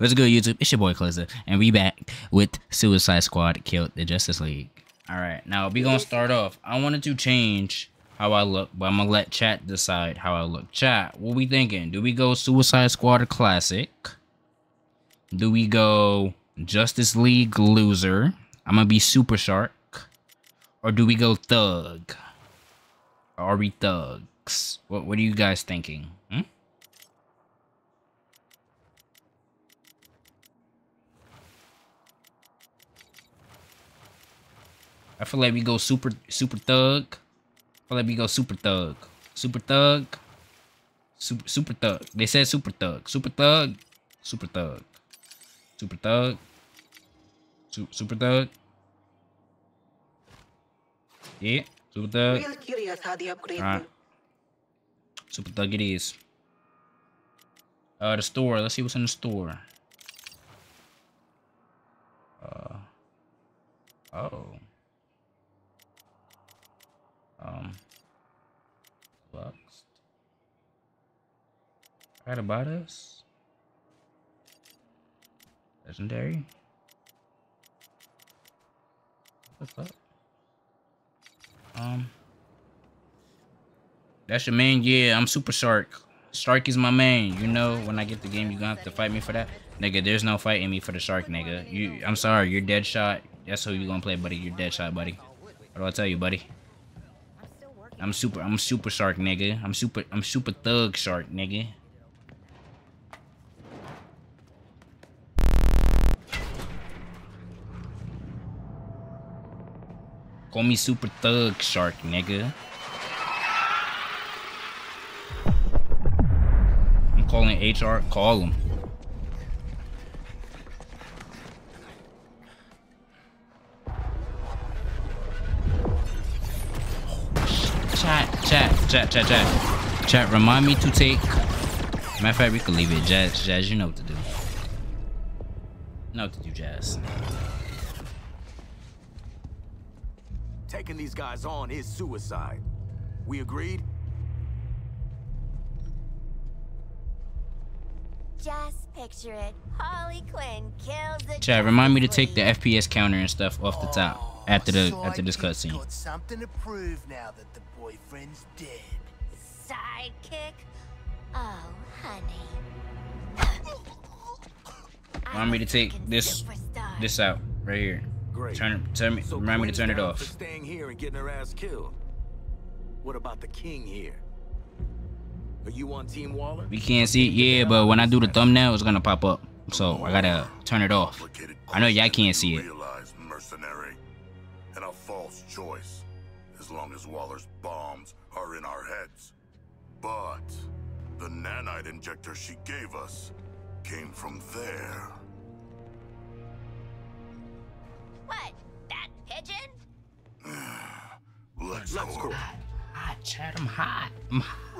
What's good, YouTube? It's your boy Cluesive, and we back with Suicide Squad Kill the Justice League. Alright, now we gonna start off. I wanted to change how I look, but I'm gonna let chat decide how I look. Chat, what we thinking? Do we go Suicide Squad Classic? Do we go Justice League Loser? I'm gonna be Super Shark. Or do we go Thug? Or are we thugs? What what are you guys thinking? I feel like we go super super thug. I feel like we go super thug. Super thug. Super super thug. They said super thug. Super thug. Super thug. Super thug. Super, super thug. Yeah. Super thug. Real curious how the upgrade Alright. Super thug it is. Uh the store. Let's see what's in the store. Uh oh. Um Flux. Right about us. Legendary. What's up? Um That's your main, yeah, I'm super shark. Shark is my main. You know, when I get the game, you gonna have to fight me for that. Nigga, there's no fighting me for the shark, nigga. You I'm sorry, you're Deadshot. That's who you gonna play, buddy. You're Deadshot, buddy. What do I tell you, buddy? I'm super I'm super shark, nigga. I'm super I'm super thug shark, nigga. Call me super thug shark, nigga. I'm calling HR. Call him. Chat, chat, chat, chat. Chat, remind me to take. Matter of fact, we could leave it. Jazz, Jazz, you know what to do. You know what to do, Jazz. Taking these guys on is suicide. We agreed? Just picture it. Harley Quinn kills the Chat, remind me to take the FPS counter and stuff off the top after the after this cutscene. Got something to prove now that the boyfriend's dead. Sidekick? Oh, honey. Want me to take this this out right here? Great. Turn it. Turn me. So Remind me to turn it off. staying here and getting her ass killed. What about the king here? Are you on Team Waller? We can't see it, yeah, but when I do the thumbnail, it's gonna pop up. So I gotta turn it off. I know y'all can't see it. Choice, as long as Waller's bombs are in our heads. But the nanite injector she gave us came from there. What? That pigeon? Let's, Let's go. go. Hot chat, I'm hot. I'm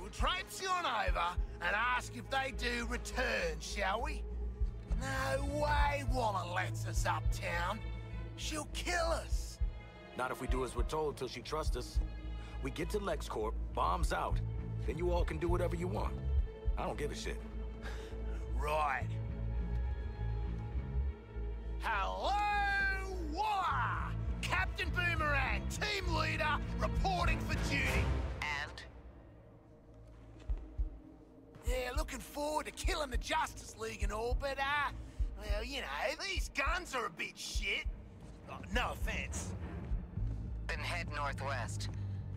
we'll traipse on over and ask if they do return, shall we? No way Waller lets us uptown. She'll kill us. Not if we do as we're told till she trusts us. We get to LexCorp, bombs out. Then you all can do whatever you want. I don't give a shit. Right. Hello, Waller! Captain Boomerang, team leader, reporting for duty. And? Yeah, looking forward to killing the Justice League and all, but, uh, well, you know, these guns are a bit shit. Oh, no offense. Then head northwest.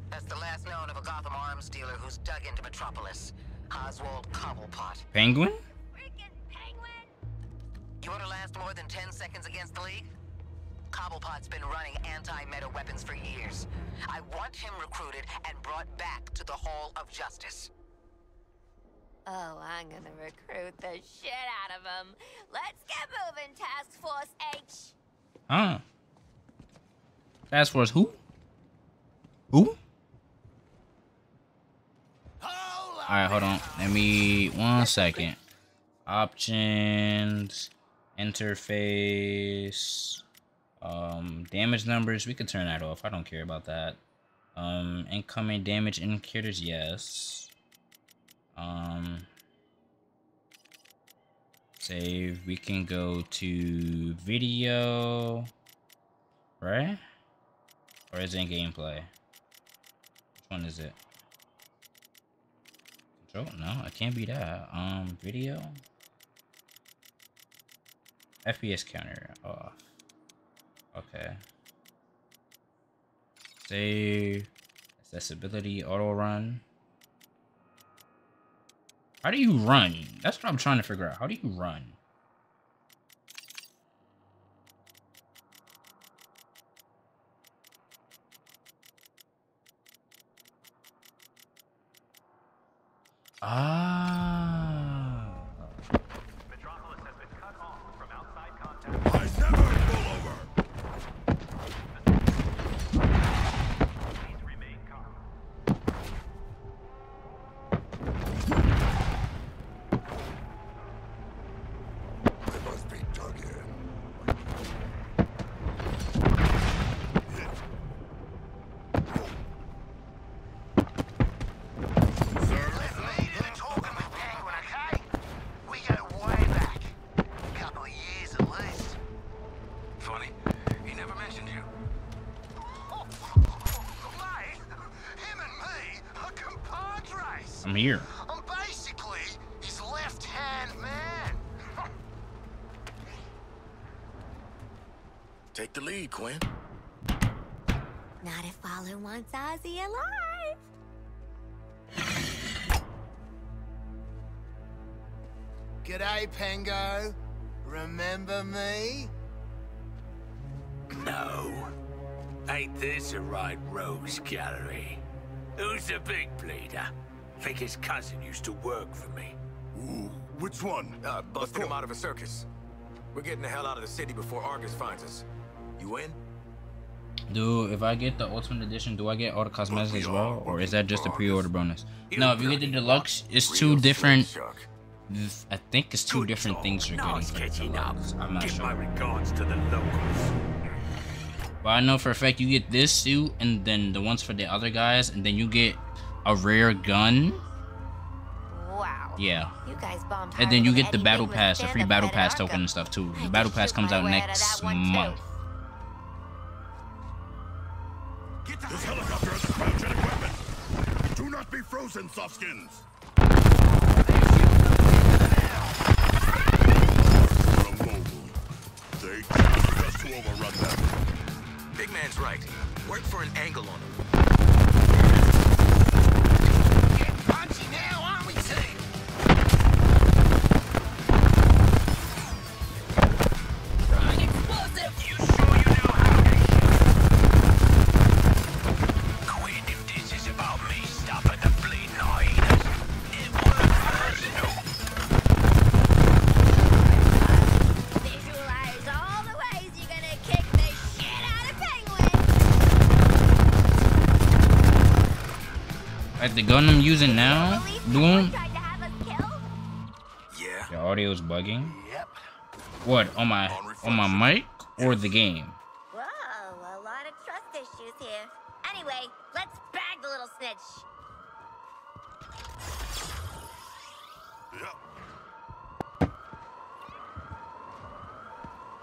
That's the last known of a Gotham arms dealer who's dug into Metropolis. Oswald Cobblepot. Penguin? Penguin? You want to last more than 10 seconds against the League? Cobblepot's been running anti-meta weapons for years. I want him recruited and brought back to the Hall of Justice. Oh, I'm gonna recruit the shit out of him. Let's get moving, Task Force H. Huh? Task Force who? Who? Alright, hold on. Let me one second. Options, interface, um, damage numbers. We could turn that off. I don't care about that. Um, incoming damage indicators, yes. Um, Save. We can go to video. Right? Or is it in gameplay? Which one is it? Control? No, it can't be that. Um, video. FPS counter off. Okay. Save. Accessibility, auto run. How do you run? That's what I'm trying to figure out. How do you run? Ah. His cousin used to work for me. Ooh, which one? Uh, busted him out of a circus. We're getting the hell out of the city before Argus finds us. You in? Do if I get the ultimate edition, do I get all the cosmetics as well, or is that just a pre-order bonus? No, if you get the deluxe, it's two different. I think it's two different things you're getting. for the deluxe. I'm not sure, regards to the locals. but I know for a fact you get this suit, and then the ones for the other guys, and then you get a rare gun. Wow. Yeah. You guys bombed And then you get the battle pass, the free battle pass token and stuff too. I The battle pass comes out way out of next that one, month. This helicopter has a cryogenic weapon. Do not be frozen, softskins. We're a mobile. They tasked us to overrun them. Big man's right. Work for an angle on him. The gun I'm using now, boom. tried to have us. Yeah. Your audio's bugging. Yep. What on my on my mic or the game? Whoa, a lot of trust issues here. Anyway, let's bag the little snitch.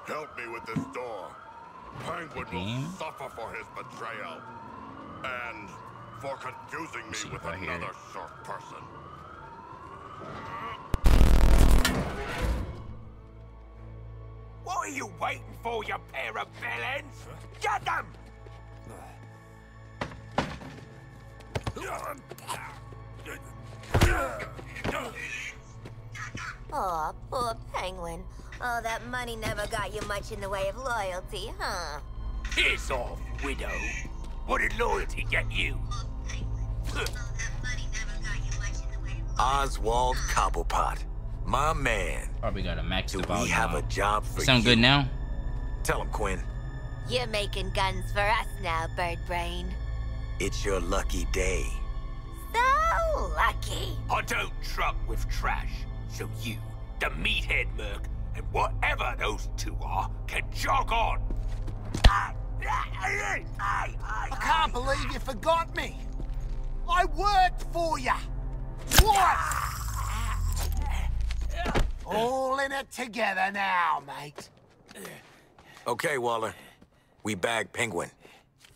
Help me with this door. Penguin Game? will suffer for his betrayal. And for confusing me with if another it. sharp person. What are you waiting for, you pair of villains? Get them! Aw, poor Penguin. Oh, that money never got you much in the way of loyalty, huh? Piss off, widow. What did loyalty get you? Oswald Cobblepot. My man. Probably got a max Do the we volume. have a job for you. Sound you? good now? Tell him, Quinn. You're making guns for us now, Bird Brain. It's your lucky day. So lucky. I don't truck with trash, so you, the meathead merc, and whatever those two are, can jog on. I can't believe you forgot me. I worked for you. What? All in it together now, mate. Okay, Waller. We bag Penguin.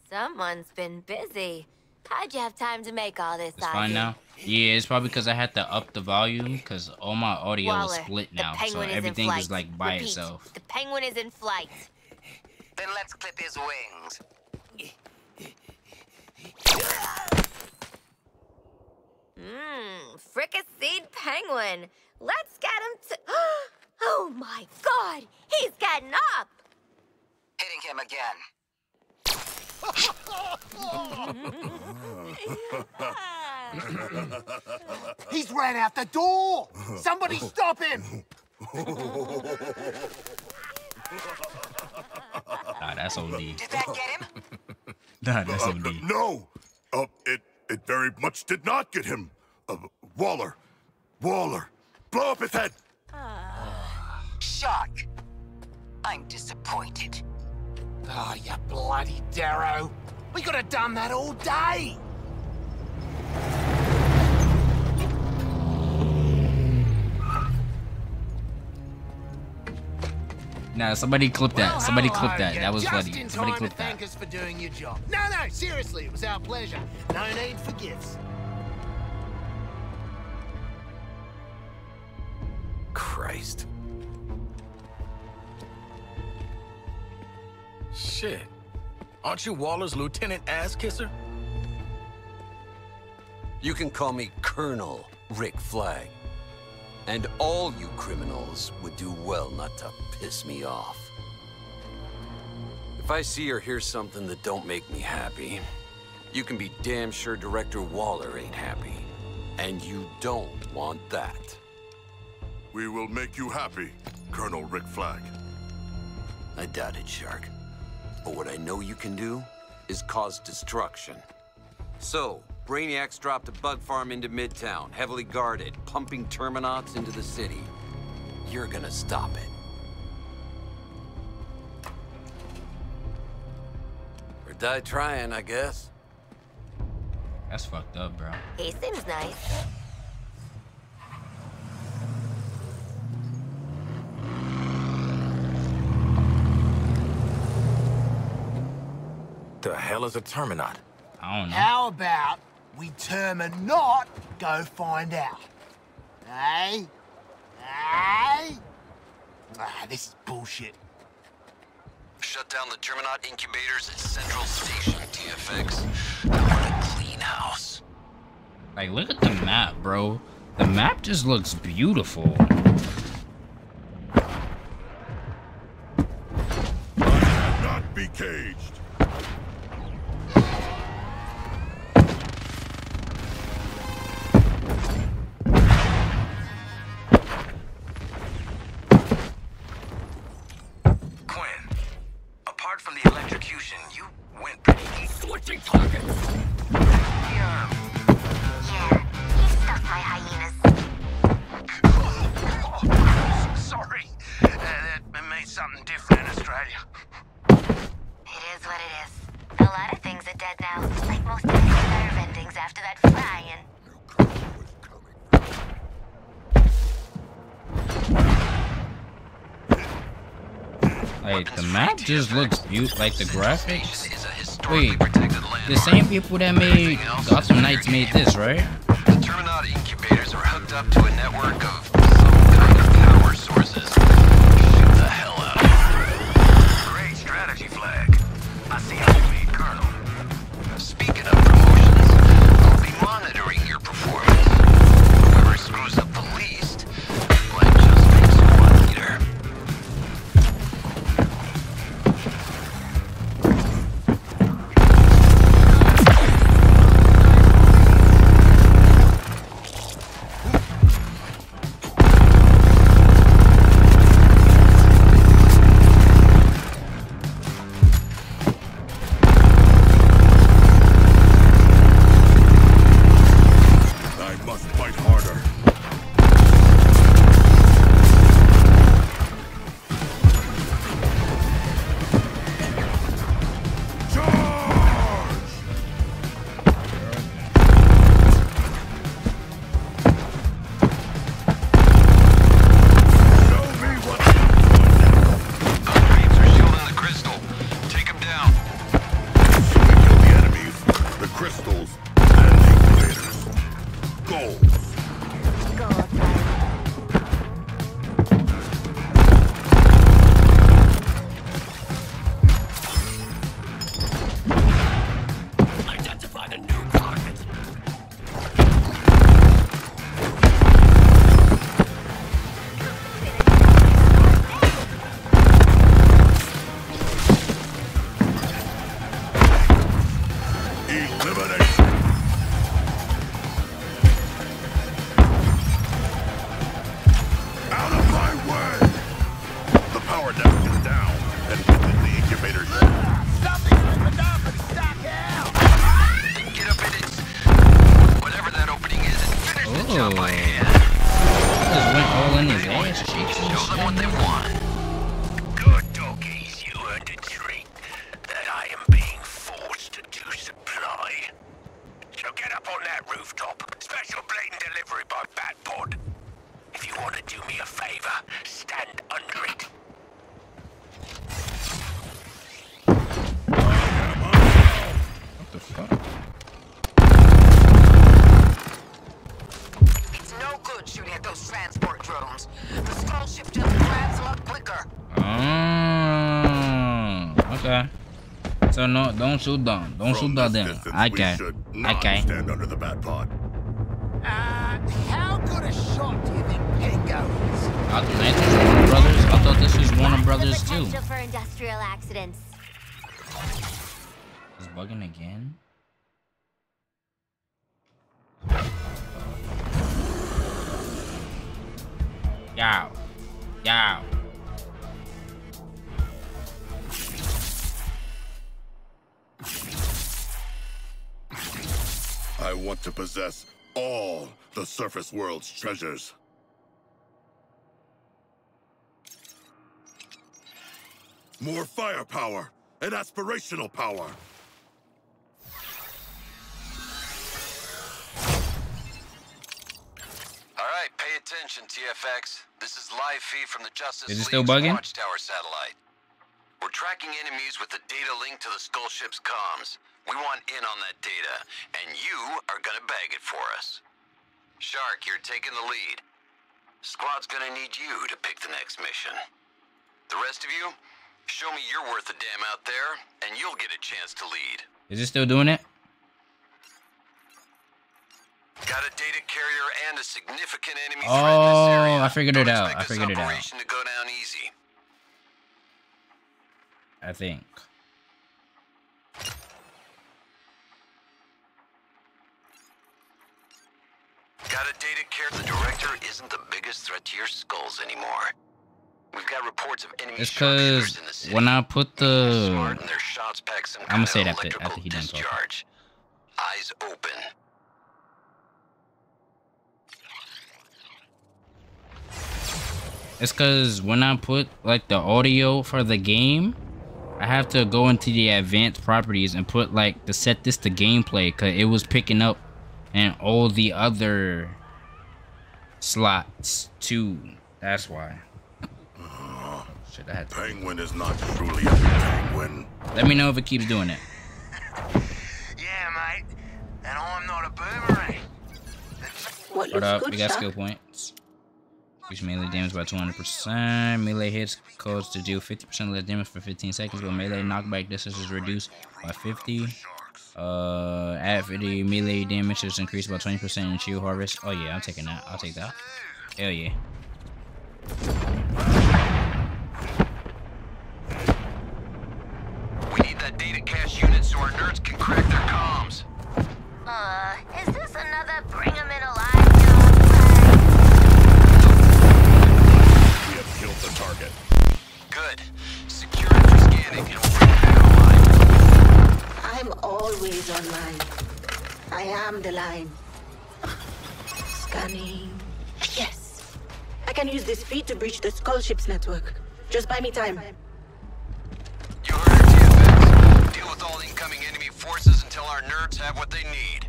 Someone's been busy. How'd you have time to make all this? It's fine now. Yeah, it's probably because I had to up the volume because all my audio is split now, so penguin is in everything flight. is like by Repeat, itself. The penguin is in flight. Then let's clip his wings. Mmm, fricasseed penguin. Let's get him to. Oh my god, he's getting up. Hitting him again. He's ran out the door. Somebody stop him. Nah, that's OD. Did that get him? Nah, that's Uh, no, uh, it it very much did not get him. Uh, Waller, Waller, blow up his head. Shock. I'm disappointed. Oh, you bloody Darrow. We could have done that all day. Nah, somebody clip that. Well, somebody hello clip that. again. That was Just funny. in Somebody time clip to that. thank us for doing your job. No, no, seriously, it was our pleasure. No need for gifts. Christ. Shit. Aren't you Waller's lieutenant ass kisser? You can call me Colonel Rick Flag. And all you criminals would do well not to piss me off. If I see or hear something that don't make me happy, you can be damn sure Director Waller ain't happy. And you don't want that. We will make you happy, Colonel Rick Flag. I doubt it, Shark. But what I know you can do is cause destruction. So, Brainiacs dropped a bug farm into Midtown, heavily guarded, pumping Terminauts into the city. You're gonna stop it. Or die trying, I guess. That's fucked up, bro. He seems nice. The hell is a Terminaut? I don't know. How about we term and not go find out? Hey? Hey? Ah, this is bullshit. Shut down the Terminaut incubators at Central Station, TFX. I want a clean house. Like, look at the map, bro. The map just looks beautiful. Not be caged. Map just looks beautiful. Like, the graphics. Is a historically Wait, the same people that made Gotham Knights made this, right? The incubators are hooked up to a network of So no, don't shoot them. Don't From shoot this them. distance, Okay. we should not Okay. stand under the bat pod. Uh, how good a shot do you think Pingo is? I thought this was Warner Brothers. I thought this was Warner Brothers the too. for industrial accidents. Is bugging again? Surface world's treasures. More firepower and aspirational power. All right, pay attention, TFX. This is live feed from the Justice Is it League's still bugging? Watchtower satellite. We're tracking enemies with the data linked to the Skull Ship's comms. We want in on that data, and you are gonna bag it for us. Shark, you're taking the lead. Squad's gonna need you to pick the next mission. The rest of you, show me you're worth a damn out there, and you'll get a chance to lead. Is it still doing it? Got a data carrier and a significant enemy threat in this Oh, area. I figured it Don't out. I figured it out. operation to go down easy. I think. Got a data care. The director isn't the biggest threat to your skulls anymore. We've got reports of enemy It's cause in the city. when I put Smart the and their shots pack some I'ma say of it after- after he done talking. Eyes open. It's cause when I put like the audio for the game, I have to go into the advanced properties and put like to set this to gameplay cause it was picking up and all the other slots too. That's why. Shit, I had to. Penguin is not truly a penguin. Let me know if it keeps doing it. Yeah, mate. And I'm not a boomerang. What Hold up, we got Shark? skill points. Increase melee damage by 200%. Melee hits cause to deal 50% less damage for 15 seconds, but melee knockback distance is reduced by 50. Uh, add 50 melee damage is increased by 20% in shield harvest. Oh yeah, I'm taking that. I'll take that. Hell yeah. We need that data cache unit so our nerds can crack their comms. Uh, is this another bring 'em in alive job? We have killed the target. Good. Secure it for scanning I'm always online. I am the line. Scanning. Yes. I can use this feed to breach the Skull Ship's network. Just buy me time. You heard her, TFX. Deal with all incoming enemy forces until our nerds have what they need.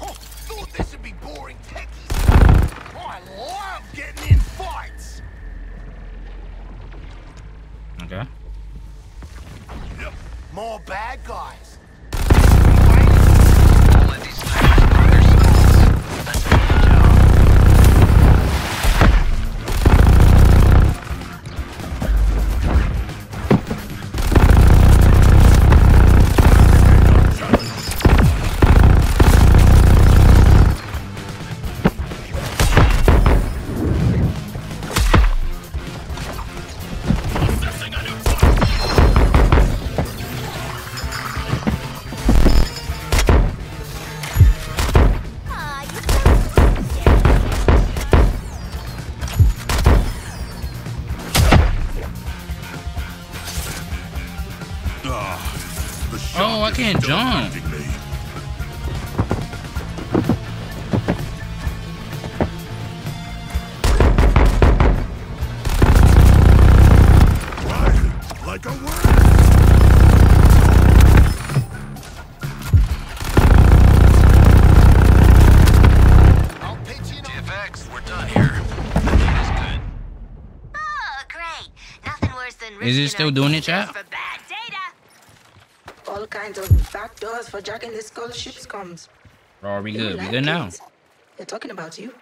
Oh, thought this would be boring techies. Oh, I love getting in fights. Okay. More bad guys. Than Is it still doing it, users chat? For bad data. All kinds of back doors for jacking the skull ship's comms. Bro, are we You good? We like good now? it. They're talking about you.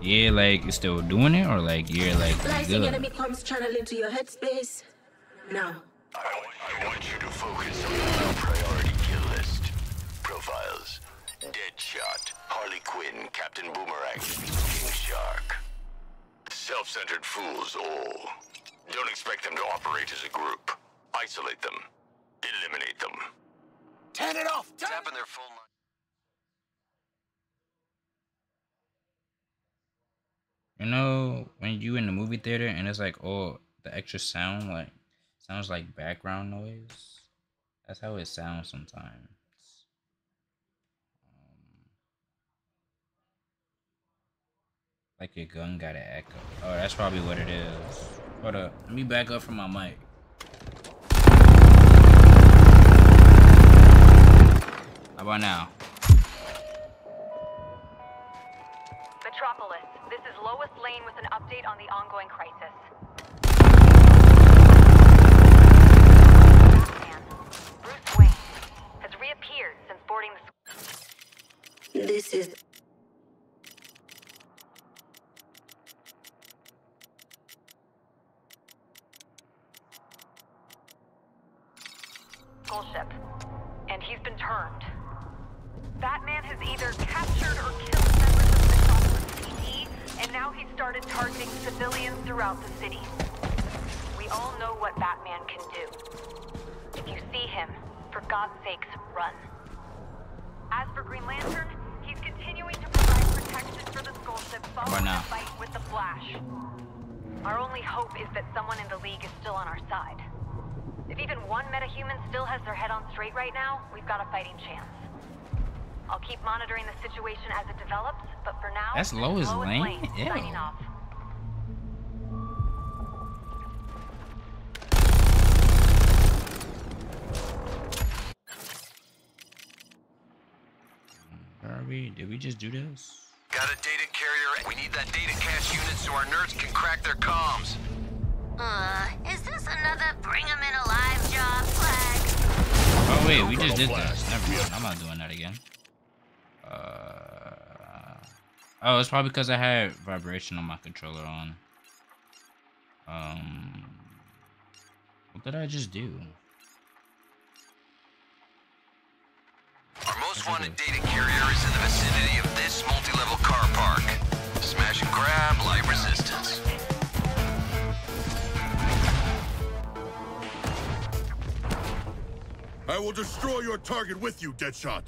Yeah, like you're still doing it, or like you're like we Slicing good? enemy comms channel into your headspace. Now. I, I want you to focus on the priority kill list. Profiles. Deadshot, Harley Quinn, Captain Boomerang, King Shark. Self-centered fools all. Don't expect them to operate as a group. Isolate them. Eliminate them. Turn it off! Turn Tapping their full... You know, when you in the movie theater and it's like, oh, the extra sound like sounds like background noise. That's how it sounds sometimes. Like your gun got an echo. Oh, that's probably what it is. Hold up, let me back up from my mic. How about now? Situation as it develops, but for now, That's this Lois is Lane? Ew. signing. Are we? Did we just do this? Got a data carrier. We need that data cache unit so our nerds can crack their comms. Uh, is this another bring 'em in alive job flag? Oh wait, we just did Flash. this. Never mind. I'm not doing that again. Uh, oh, it's probably because I had vibration on my controller on. Um, what did I just do? Our most wanted data carrier is in the vicinity of this multi-level car park. Smash and grab, light resistance. I will destroy your target with you, Deadshot.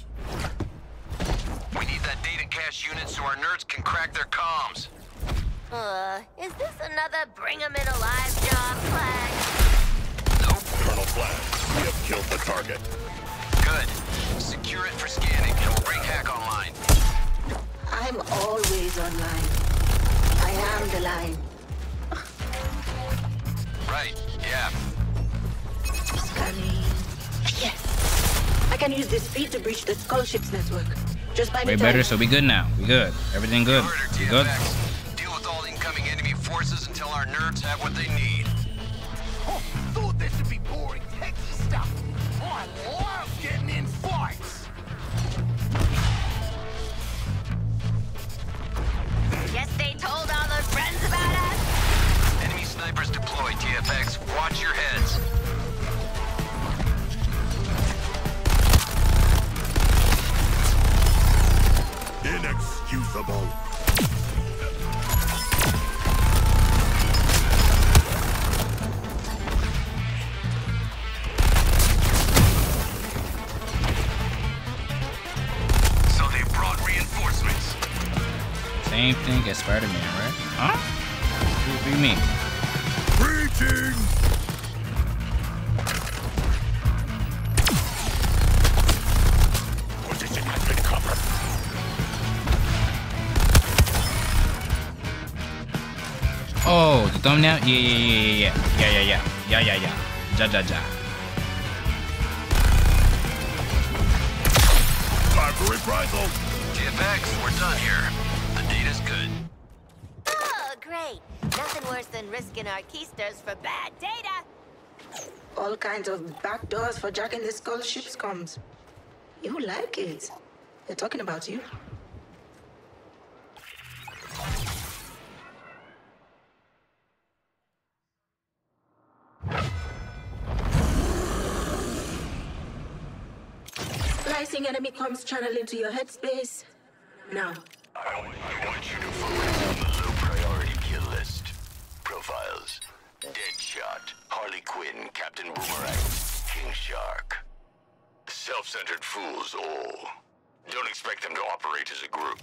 We need that data cache unit so our nerds can crack their comms. Uh, is this another bring 'em in alive job flag? Nope. Colonel Flash, we have killed the target. Good. Secure it for scanning, and we'll bring Hack online. I'm always online. I am the line. Right. Yeah. Scanning. Yes. I can use this feed to breach the skull ship's network. Just by Way better, so we good now. We good. Everything good. Order We good. Deal with all incoming enemy forces until our nerds have what they need. Oh, thought this would be boring techie stuff. I love getting in fights. Guess they told all those friends about us? Enemy snipers deployed, TFX. Watch your Unbelievable! So they brought reinforcements. Same thing as Spider-Man, right? Huh? What do you mean? Oh, the thumbnail? Yeah, yeah, yeah, yeah, yeah, yeah, yeah, yeah, yeah, yeah. Ja, ja, ja. Time for reprisal! TFX, we're done here. The data's good. Oh, great. Nothing worse than risking our keysters for bad data. All kinds of backdoors for jacking the skull ship's comms. You like it. They're talking about you. Slicing enemy comms channel into your headspace. Now. I want you to focus on the low priority kill list. Profiles. Deadshot, Harley Quinn, Captain Boomerang, King Shark. Self-centered fools all. Don't expect them to operate as a group.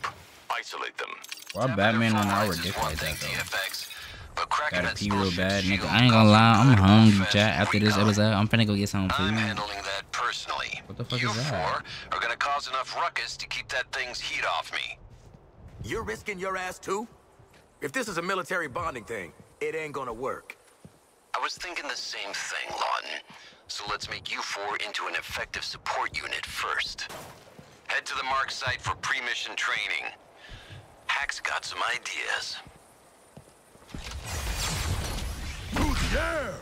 Isolate them. Why Batman on our dick One like that though? TFX, but cracking Gotta pee real bad, nigga. I ain't gonna lie, I'm hungry, fast chat. After this recon. episode, I'm finna go get some food. I'm handling that personally. What the fuck you is that? four are gonna cause enough ruckus to keep that thing's heat off me. You're risking your ass too? If this is a military bonding thing, it ain't gonna work. I was thinking the same thing, Lawton. So let's make you four into an effective support unit first. Head to the mark site for pre-mission training. Hack's got some ideas. To the air!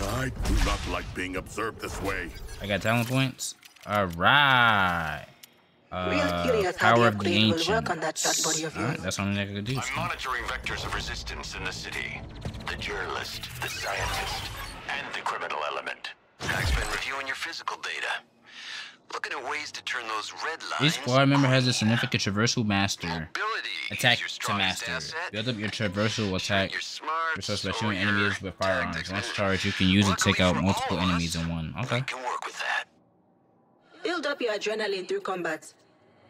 I do not like being observed this way. I got talent points. All right. Uh, power of the upgrade ancient. work on that fat body of Alright, that's the only thing I could do. I'm monitoring vectors of resistance in the city. The journalist, the scientist, and the criminal element. I've been reviewing your physical data. Looking at ways to turn those red lines. Each squad member has a green. significant traversal master. Mobility Attack to master. asset. Build up your traversal attack Your smarts resource by shooting enemies with firearms. Once charged, you can use it to take out multiple enemies in one. We Okay. can work with that. Build up your adrenaline through combat.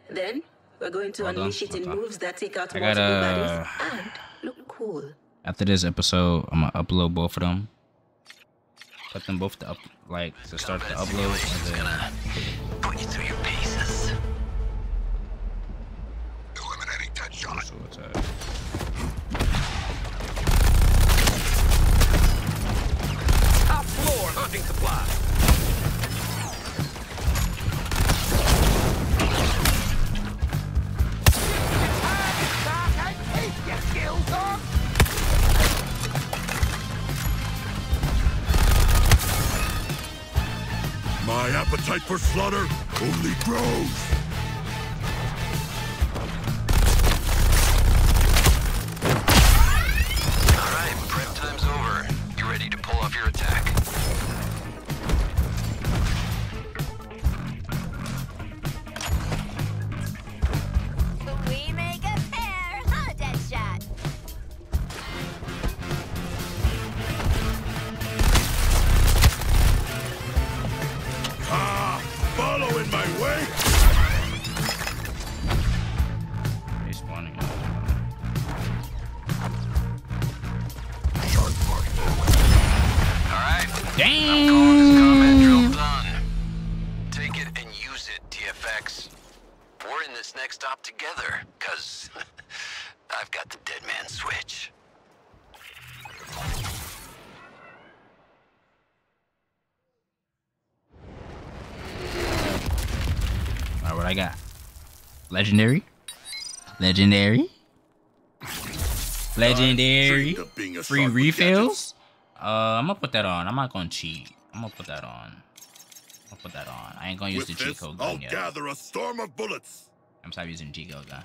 Then, we're going to Hold on, unleash it in hold on. moves that take out I multiple gotta- baddies and look cool. After this episode, I'm gonna upload both of them. Put them both to up, like to start the upload. And then, gonna put you through your paces. Eliminating Deadshot. traversal attack. Top floor hunting supply. My appetite for slaughter only grows. I've got the dead man switch. Alright, what I got? Legendary. Legendary. Legendary. dreamed of being a Free refills. Uh, I'm gonna put that on. I'm not gonna cheat. I'm gonna put that on. I'll put that on. I ain't gonna use With the cheat this, code I'll gun yet. gather a storm of bullets. I'm sorry using G code gun.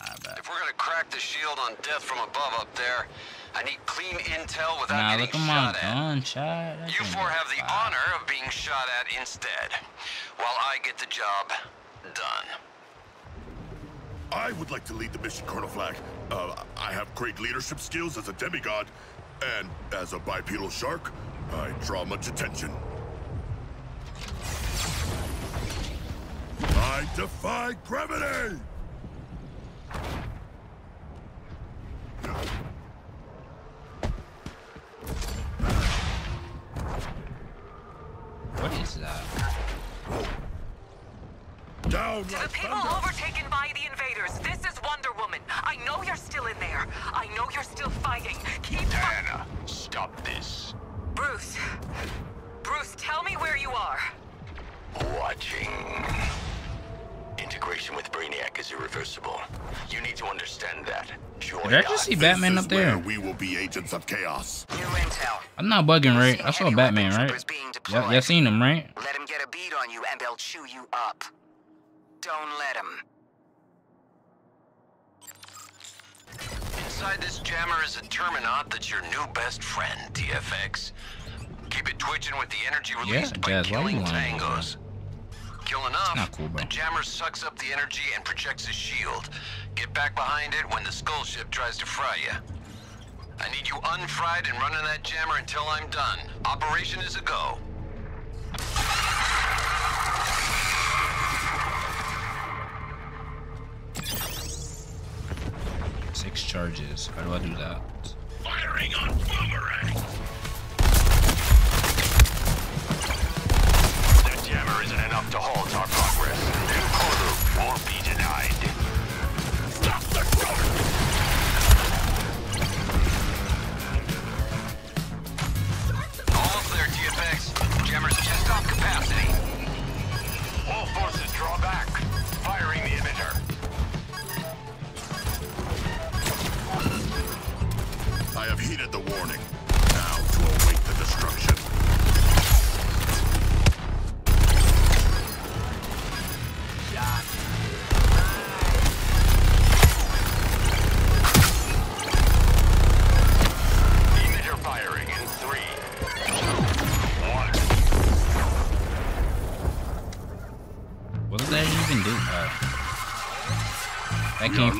I bet. If we're gonna crack the shield on death from above up there, I need clean intel without Nah, getting look at my shot at. gun, chat. That You four have the fire. honor of being shot at instead, while I get the job done. I would like to lead the mission, Colonel Flag. Uh, I have great leadership skills as a demigod, and as a bipedal shark, I draw much attention. I defy gravity! What is that? Down To the people thunder! overtaken by the invaders, this is Wonder Woman. I know you're still in there. I know you're still fighting. Keep Anna, stop this. Bruce. Bruce, tell me where you are. Watching. Integration with Brainiac is irreversible. You need to understand that. Join Did I just us. see Batman up there? we will be agents of chaos. New intel. I'm not bugging, right? I saw Heavy Batman, right? troopers Y'all deployed. y'all seen him, right? Let him get a beat on you and they'll chew you up. Don't let him. Inside this jammer is a Terminaut that's your new best friend, TFX. Keep it twitching with the energy released by Jazz, why you killing lying, bro? Tangos. Kill enough, not cool, bro. the jammer sucks up the energy and projects a shield. Get back behind it when the skull ship tries to fry you. I need you unfried and running that jammer until I'm done. Operation is a go. Six charges. How do I do that? Firing on boomerang. Jammer isn't enough to halt our progress. Colu won't be denied.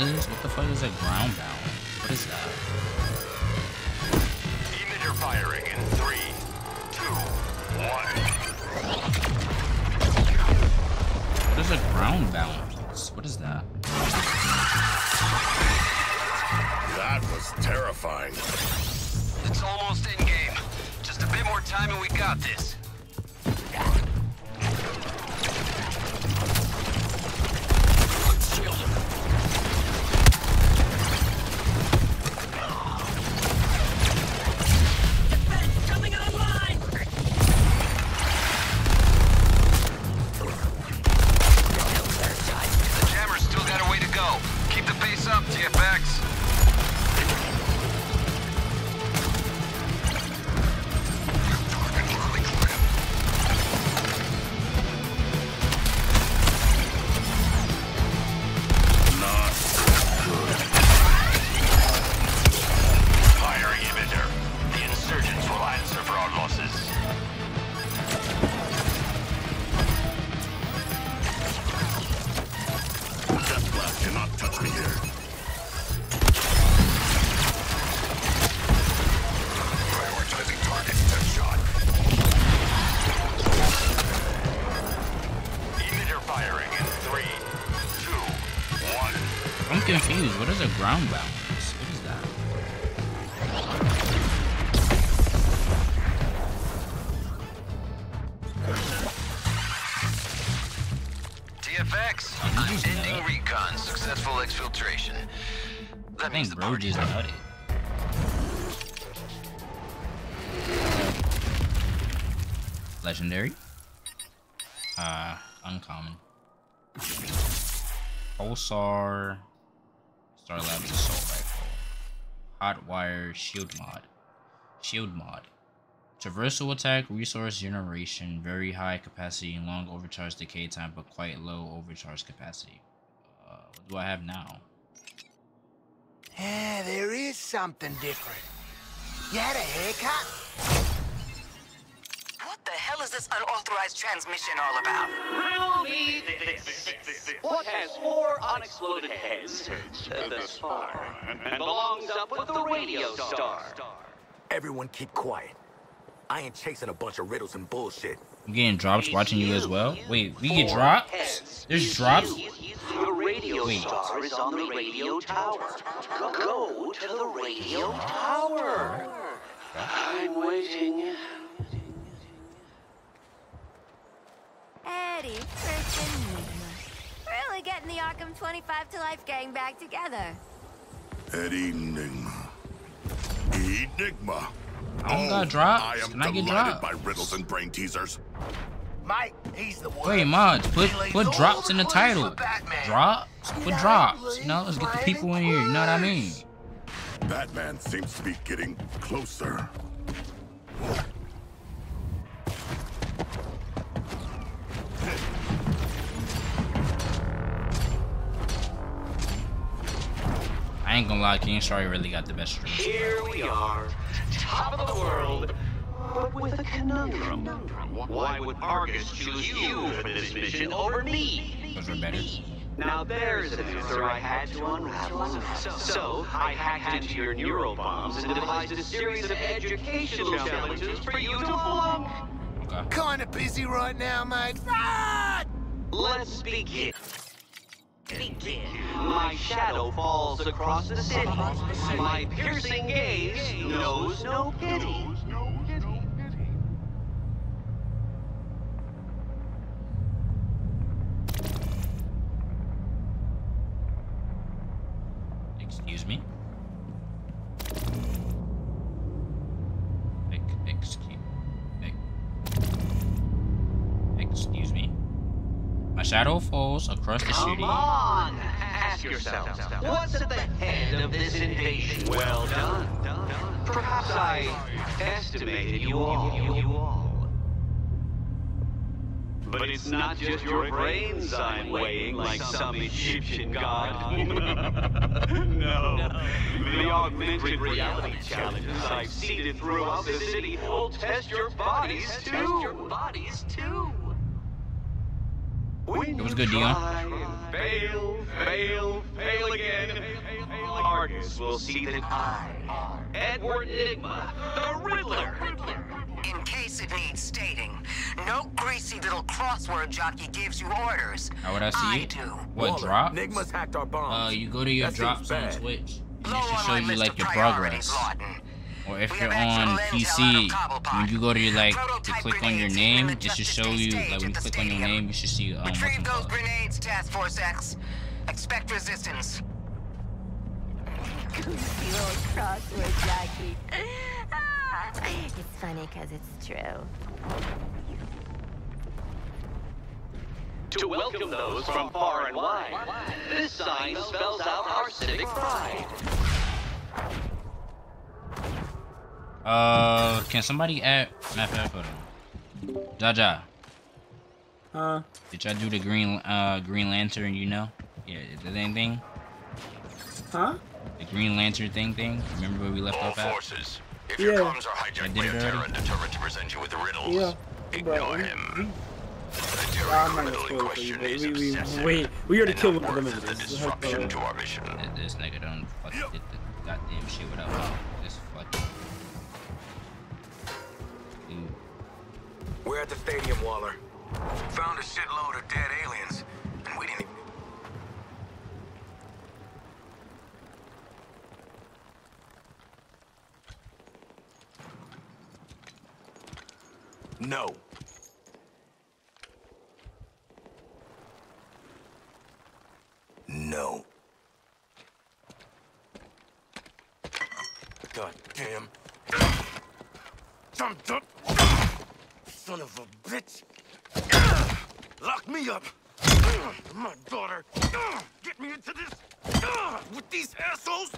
What the fuck is a ground ground bounce? What is that? TFX. I'm ending nut. recon. Successful exfiltration. That means the bro party's nutted. Legendary. Uh, uncommon. Pulsar. Star Labs assault rifle. Hot wire shield mod. Shield mod. Traversal attack, resource generation, very high capacity and long overcharge decay time, but quite low overcharge capacity. Uh, what do I have now? Yeah, there is something different. You had a haircut? What the hell is this unauthorized transmission all about? Riddle me this. What has four unexploded heads, the spar, and belongs up with the radio star? Everyone keep quiet. I ain't chasing a bunch of riddles and bullshit. I'm getting drops watching you as well. Wait, we get drops? There's drops? The radio Wait. star is on the radio tower. Go to the radio tower. I'm waiting. Eddie, Chris, and Nigma. Really getting the Arkham 25 to Life gang back together. Eddie Enigma. Enigma. I don't got Oh, drops. I am Can I get delighted drops? by riddles and brain teasers. Mate, he's the one. Wait, mods, put put drops in the title. Drops? Put drops. You know, let's get the people in here. You know what I mean? Batman seems to be getting closer. Ain't gonna lie, King Story really got the best stream. Here we are, top of the world, but with a conundrum. Why would Argus choose you for this mission over me? Those were better. Now there's an answer I had to unravel. So I hacked into your neural bombs and devised a series of educational challenges for you to flunk. Okay. Kinda busy right now, mate. Ah! Let's begin. Begin. My shadow falls across the city. My piercing gaze knows no pity. Excuse me. Ex- Excuse. ex- Excuse me. My shadow across the Come city. on! Ask yourselves, what's at the head of this invasion? Well done. Perhaps I estimated you all. But it's not just your brains I'm weighing like some Egyptian god. no. The augmented reality challenges I've seeded throughout the city will test your bodies too. Your bodies too. It was good, Dion. Fail, fail, fail again. Argus will see that I, Edward Enigma, the Riddler, In case it needs stating, no greasy little crossword jockey gives you orders. How would I see I it? do. What Waller, drops? Nigma's hacked our bombs. Uh, you go to your That drops on. Twitch. And it should show you like your progress. Lawton. Or if you're on actual intel out PC, when you go to your like to click on your name, in the it should show you like when you click on your name, you should see um Retrieve those whatchamacallit. grenades, Task Force X. Expect resistance. Goofy old crossword jockey. It's funny because it's true. to welcome those from far and wide. This sign spells out our civic pride. Uh, can somebody add? Matter of fact, hold on. Jaja, Huh? did y'all do the green uh Green Lantern? You know? Yeah, the thing thing, Huh? the Green Lantern thing thing. Remember where we left All off at? forces, if Yeah. your comms are I hijacked by a Terra already. determined to present you with riddles, Yeah. ignore But him. The I'm Terra not gonna criminal in spoil it for you, question is we, we, obsessive we, we already killed one of the worth the members. disruption to our mission. This nigga done fucking did the goddamn shit without me. This fucking. We're at the stadium, Waller. Found a shitload of dead aliens, and we didn't. No. No. God damn. Son of, son of a bitch. Lock me up. My daughter. Get me into this. With these assholes.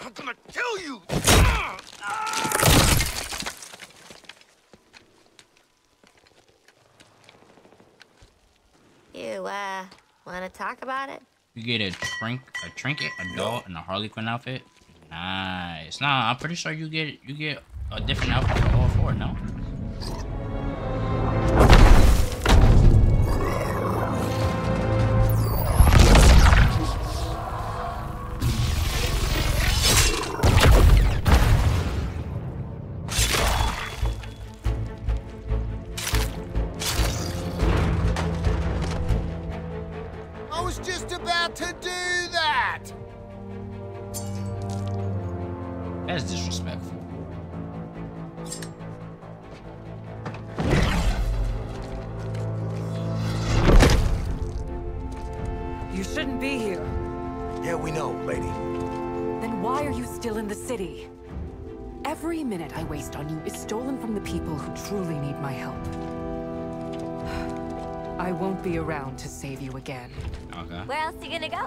I'm gonna kill you. You, uh, wanna talk about it? You get a trink, a trinket, a doll, and a Harley Quinn outfit. Nice. Nah, I'm pretty sure you get you get a different outfit for all four. No.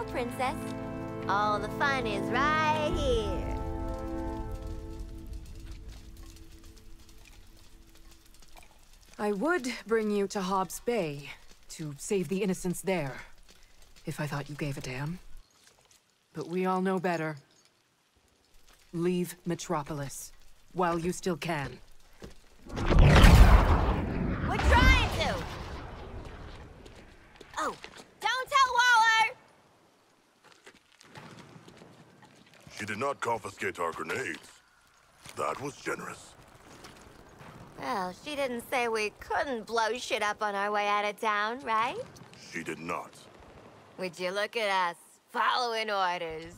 Go, princess? All the fun is right here. I would bring you to Hobbs Bay to save the innocents there, if I thought you gave a damn. But we all know better. Leave Metropolis while you still can. We're trying to. Oh, don't tell Waller. She did not confiscate our grenades. That was generous. Well, she didn't say we couldn't blow shit up on our way out of town, right? She did not. Would you look at us, following orders?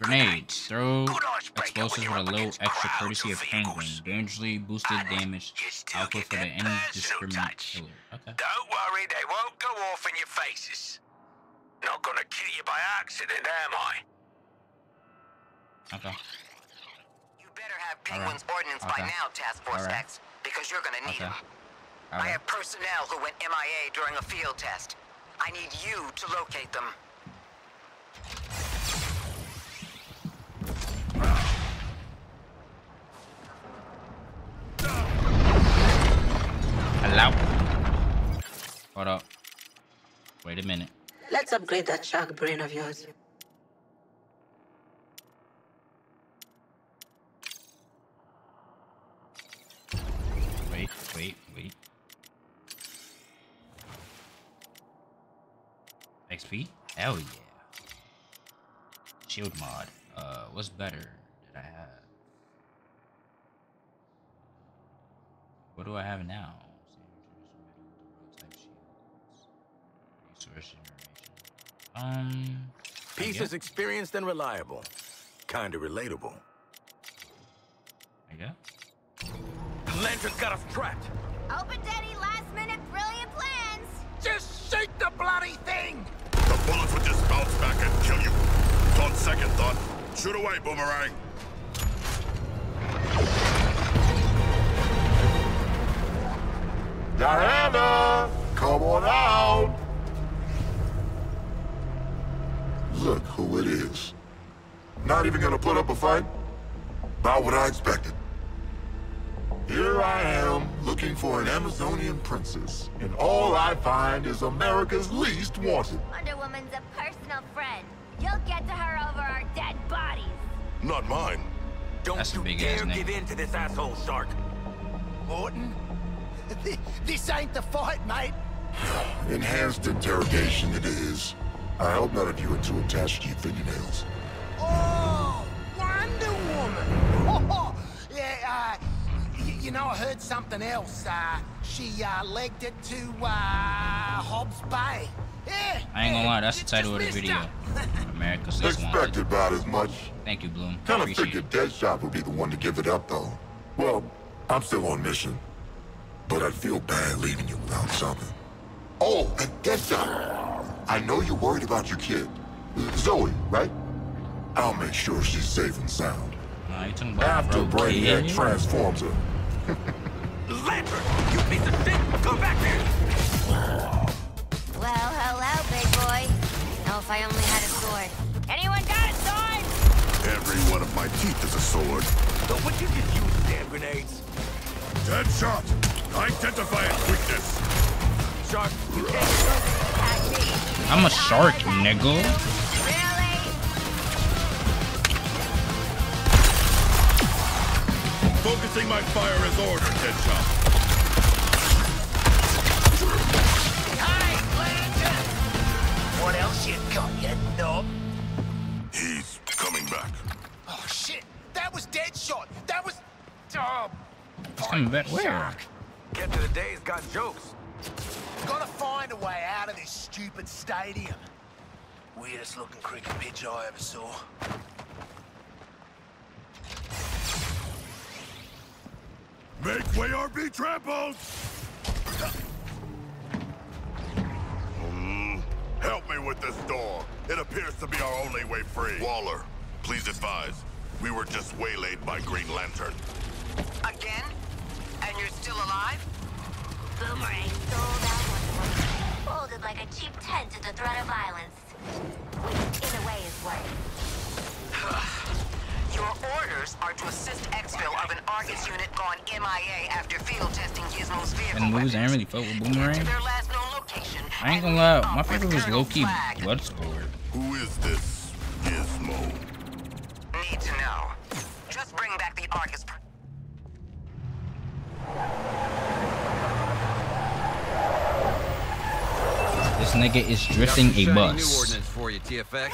Grenades. Throw explosives with a low extra courtesy of Penguin. Dangerously boosted damage output for the indiscriminate killer. Okay. Don't worry, they won't go off in your faces. Not gonna kill you by accident, am I? Okay. You better have Penguin's ordnance by now, Task Force Alright. X, because you're gonna need Okay. them. I have personnel who went MIA during a field test. I need you to locate them. Hello. Hold up. Wait a minute. Let's upgrade that shark brain of yours. Wait, wait, wait. XP? Hell yeah. Shield mod. Uh, what's better did I have? What do I have now? Resource generation. Um. I Piece guess- is experienced and reliable. Kinda relatable. I guess. Lantern's got us trapped. Open Daddy last minute brilliant plans. Just shoot the bloody thing! The bullets would just bounce back and kill you. On second thought, shoot away, Boomerang. Diana, come on out. Look who it is. Not even gonna put up a fight? About what I expected. Here I am, looking for an Amazonian princess, and all I find is America's least wanted. Wonder Woman's a personal friend. You'll get to her over our dead bodies. Not mine. Don't That's you big dare ass give in to this asshole, Shark. Morton? This ain't the fight, mate. Enhanced interrogation it is. I hope none of you are too attached to your fingernails. Oh, Wonder Woman! Oh, yeah, uh, y- you know, I heard something else. Uh, she, uh, legged it to, uh, Hobbs Bay. Yeah. I ain't gonna lie, that's the title of the video. America's Least Wanted. Expected about as much. Thank you, Bloom. Kinda Appreciate figured it. Deadshot would be the one to give it up, though. Well, I'm still on mission. But I'd feel bad leaving you without something. Oh, and Deadshot! I know you're worried about your kid. Zoe, right? I'll make sure she's safe and sound. Nah, you talking about After bro, Brainiac transforms her. Lantern! You piece of shit! Come back here! Well, hello, big boy. Oh, if I only had a sword. Anyone got a sword? Every one of my teeth is a sword. Don't would you just use damn grenades? Dead shot! Identify its weakness! Shark, you can't attack me. I'm a shark, nigga. Really? Focusing my fire as ordered, Deadshot. What else you got, you knob? He's coming back. Oh, shit! That was Deadshot! That was... Oh, He's coming back where? Get to the days got jokes. Gotta find a way out of this stupid stadium. Weirdest looking cricket pitch I ever saw. Make way or be trampled! Hmm, help me with this door. It appears to be our only way free. Waller, please advise. We were just waylaid by Green Lantern. Again? And you're still alive? Boomerang sold out one for me. Folded like a cheap tent to the threat of violence. Which, in a way, is worse. Your orders are to assist exfil of an Argus unit gone MIA after field testing Gizmo's vehicle And moves, I ain't weapons. really fuck with Boomerang. Their last known location. I ain't gonna lie, my favorite was Loki low-key Flag. Bloodsport. Who is this Gizmo? Need to know. Just bring back the Argus. Nigga is drifting a bus. You.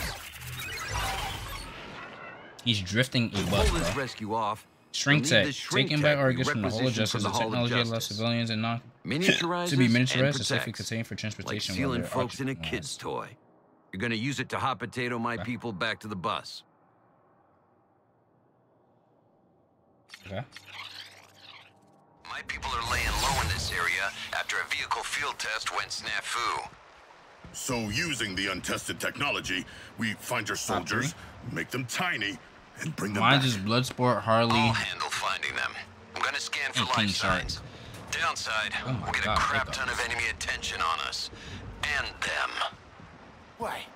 He's drifting a bus, bro. rescue off. Shrink tech, taken by Argus from the Hall of Justice, the technology allows civilians and non to be miniaturized and safely contained for transportation. while sealing folks in a kid's toy. You're gonna use it to hot potato my people back to the bus. Okay. My people are laying low in this area after a vehicle field test went snafu. So using the untested technology, we find your soldiers, make them tiny, and bring them Mine's back. is Bloodsport, Harley. I'll handle finding them. I'm gonna scan for life Shark. signs. Downside, Oh we'll get God, a crap the ton of enemy attention on us. And them. Wait,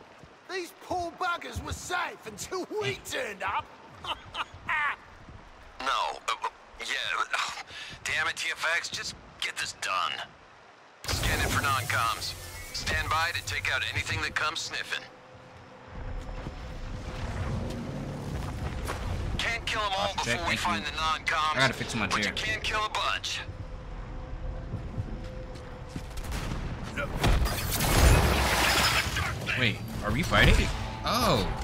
these poor buggers were safe until we turned up. No. uh, yeah. uh, Damn it, TFX. Just get this done. Scan it for non-coms. Stand by to take out anything that comes sniffing. Can't kill them all before we find you. the non-coms. I gotta fix my But you chair. can kill a bunch. Wait, are we fighting? Oh.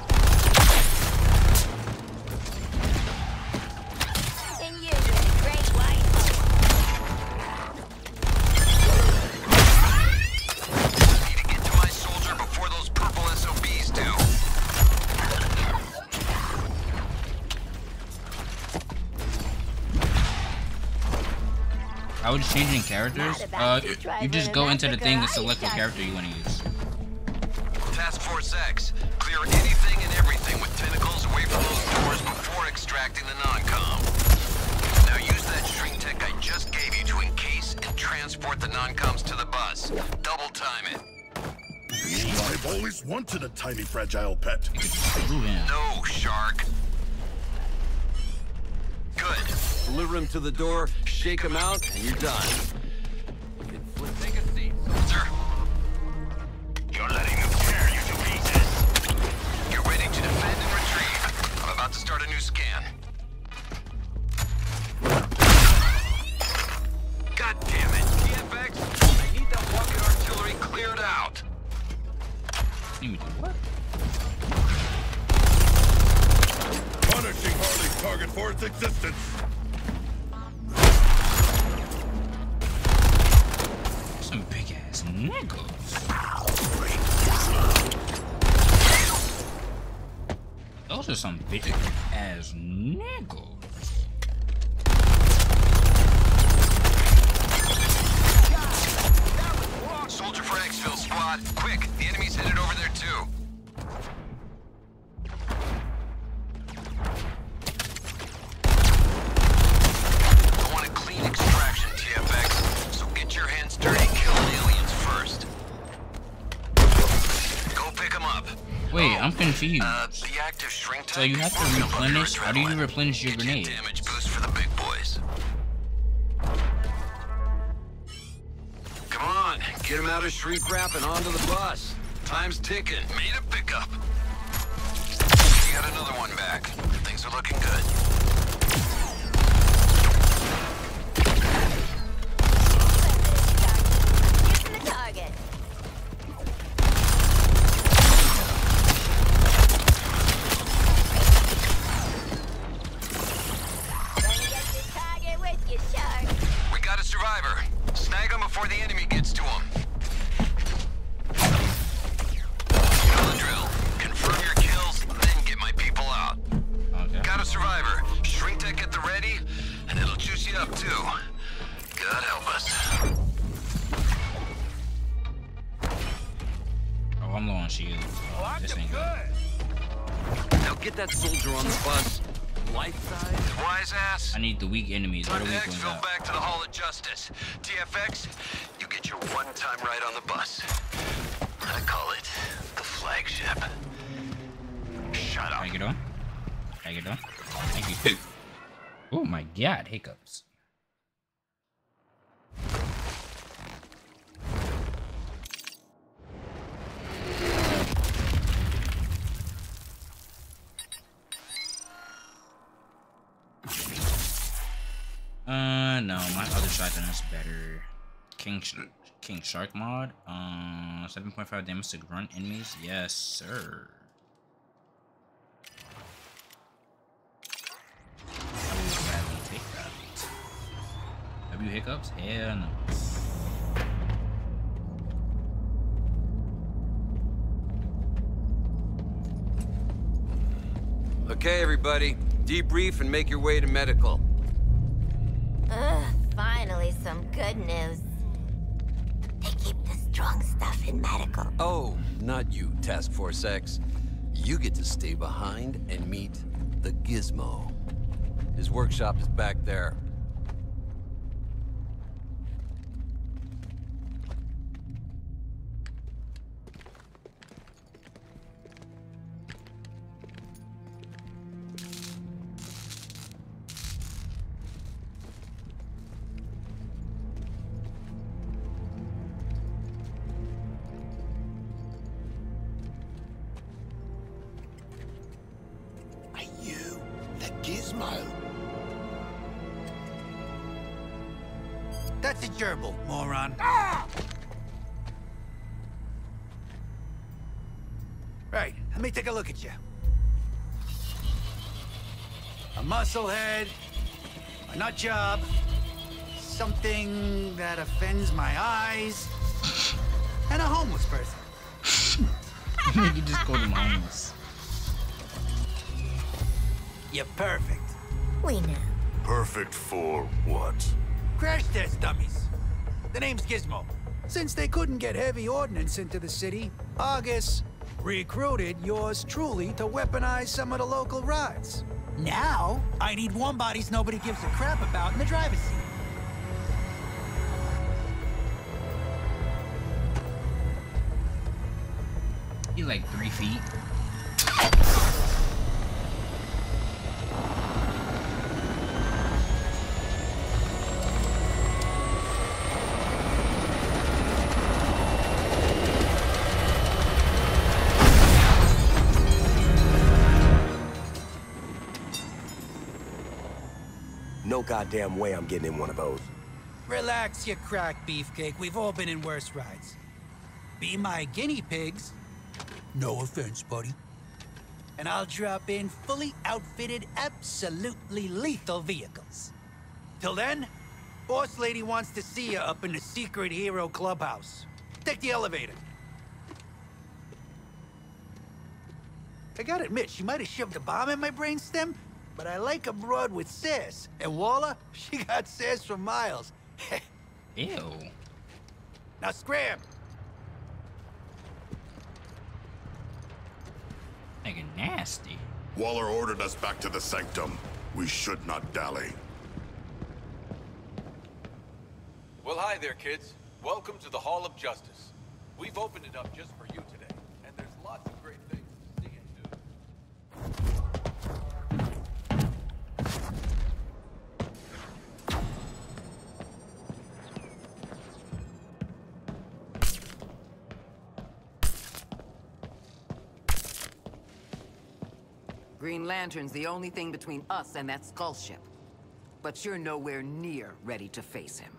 I was changing characters. Uh, you you just go into the thing and select what character you want to use. Task Force X, clear anything and everything with tentacles away from those doors before extracting the non-com. Now use that shrink tech I just gave you to encase and transport the non-coms to the bus. Double time it. I've always wanted a tiny fragile pet. Ooh, yeah. No, Shark. Good. Deliver him to the door, shake him out, and you're done. So you have to replenish. How do you replenish your grenade? damage boost for the big boys. Come on, get him out of shrink wrap and onto the bus. Time's ticking. Made hiccups. Uh, no, my other shotgun is better. King Sh King Shark mod. Uh, 7.5 damage to grunt enemies. Yes, sir. W hiccups? Hell no. Okay, everybody. Debrief and make your way to medical. Ugh, finally some good news. They keep the strong stuff in medical. Oh, not you, Task Force X. You get to stay behind and meet the Gizmo. His workshop is back there. Musclehead, a nut job, something that offends my eyes, and a homeless person. you just called him homeless. You're perfect. We know. Perfect for what? Crash test dummies. The name's Gizmo. Since they couldn't get heavy ordnance into the city, Argus recruited yours truly to weaponize some of the local rides. Now, I need warm bodies nobody gives a crap about in the driver's seat. He's like three feet. No goddamn way I'm getting in one of those. Relax, you crack beefcake. We've all been in worse rides. Be my guinea pigs. No offense, buddy. And I'll drop in fully outfitted, absolutely lethal vehicles. Till then, boss lady wants to see you up in the secret hero clubhouse. Take the elevator. I gotta admit, she might have shoved a bomb in my brainstem, but I like a broad with sass. And Waller, she got sass for miles. Ew. Now scram! Nigga nasty. Waller ordered us back to the sanctum. We should not dally. Well, hi there, kids. Welcome to the Hall of Justice. We've opened it up just for you today, and there's lots of great things to Green Lantern's the only thing between us and that skull ship. But you're nowhere near ready to face him.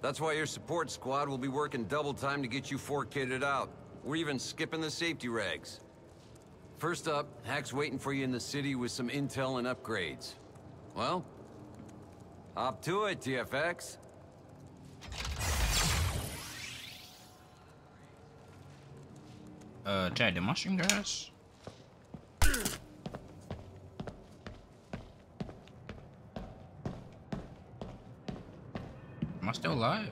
That's why your support squad will be working double time to get you four kitted out. We're even skipping the safety rags. First up, Hack's waiting for you in the city with some intel and upgrades. Well, up to it, TFX. Uh, Chad, the my stream grass? Am I still alive?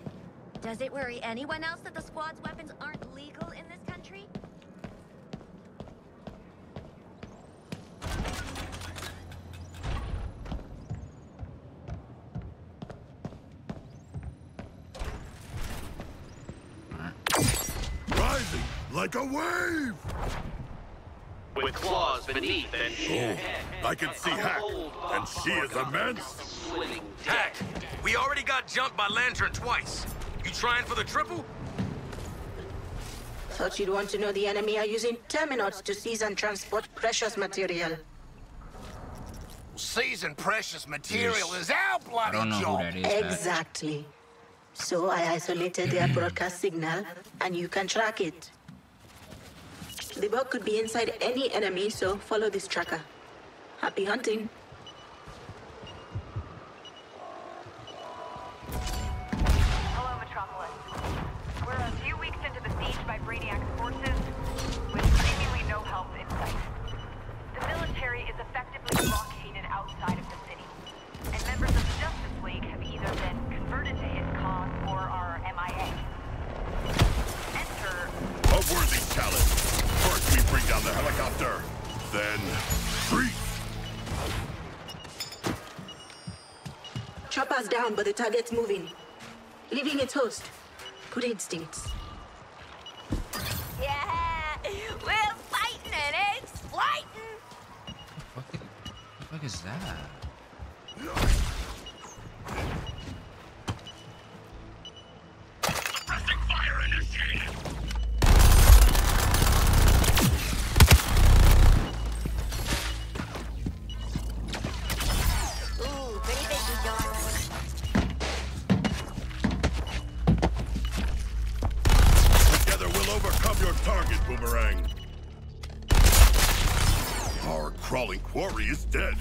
Does it worry anyone else that the squad's weapons aren't legal in this country? Rising like a wave! With claws beneath and Oh, I can see Hack, and she is immense. Hack, we already got jumped by Lantern twice. You trying for the triple? Thought you'd want to know the enemy are using Terminauts to seize and transport precious material. Seizing precious material is our I bloody don't know who job. that is. Pat. Exactly. So I isolated their broadcast signal, and you can track it. The bug could be inside any enemy, so follow this tracker. Happy hunting. Then treat. Chopper's down, but the target's moving. Leaving its host. Good instincts. Yeah, we're fighting and it's fighting. What the fuck is that? Pressing fire initiated. Target, Boomerang. Our crawling quarry is dead.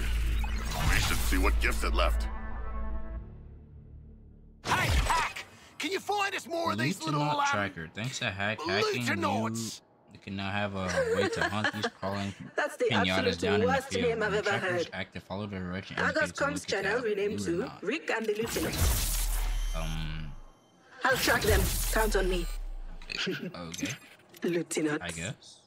We should see what gifts it left. Hey, Hack! Can you find us more of these little, Lieutenant um, Tracker. Thanks to hack hacking, you, Lieutenants. you can now have a way to hunt these crawling That's the pinatas absolute down in the worst field. name I've ever trackers heard. active, follow the direction Argos indicated to Comms channel renamed Believe to. Rick and the Lieutenant. Um, I'll track them. Count on me. okay, Lieutenant. I guess.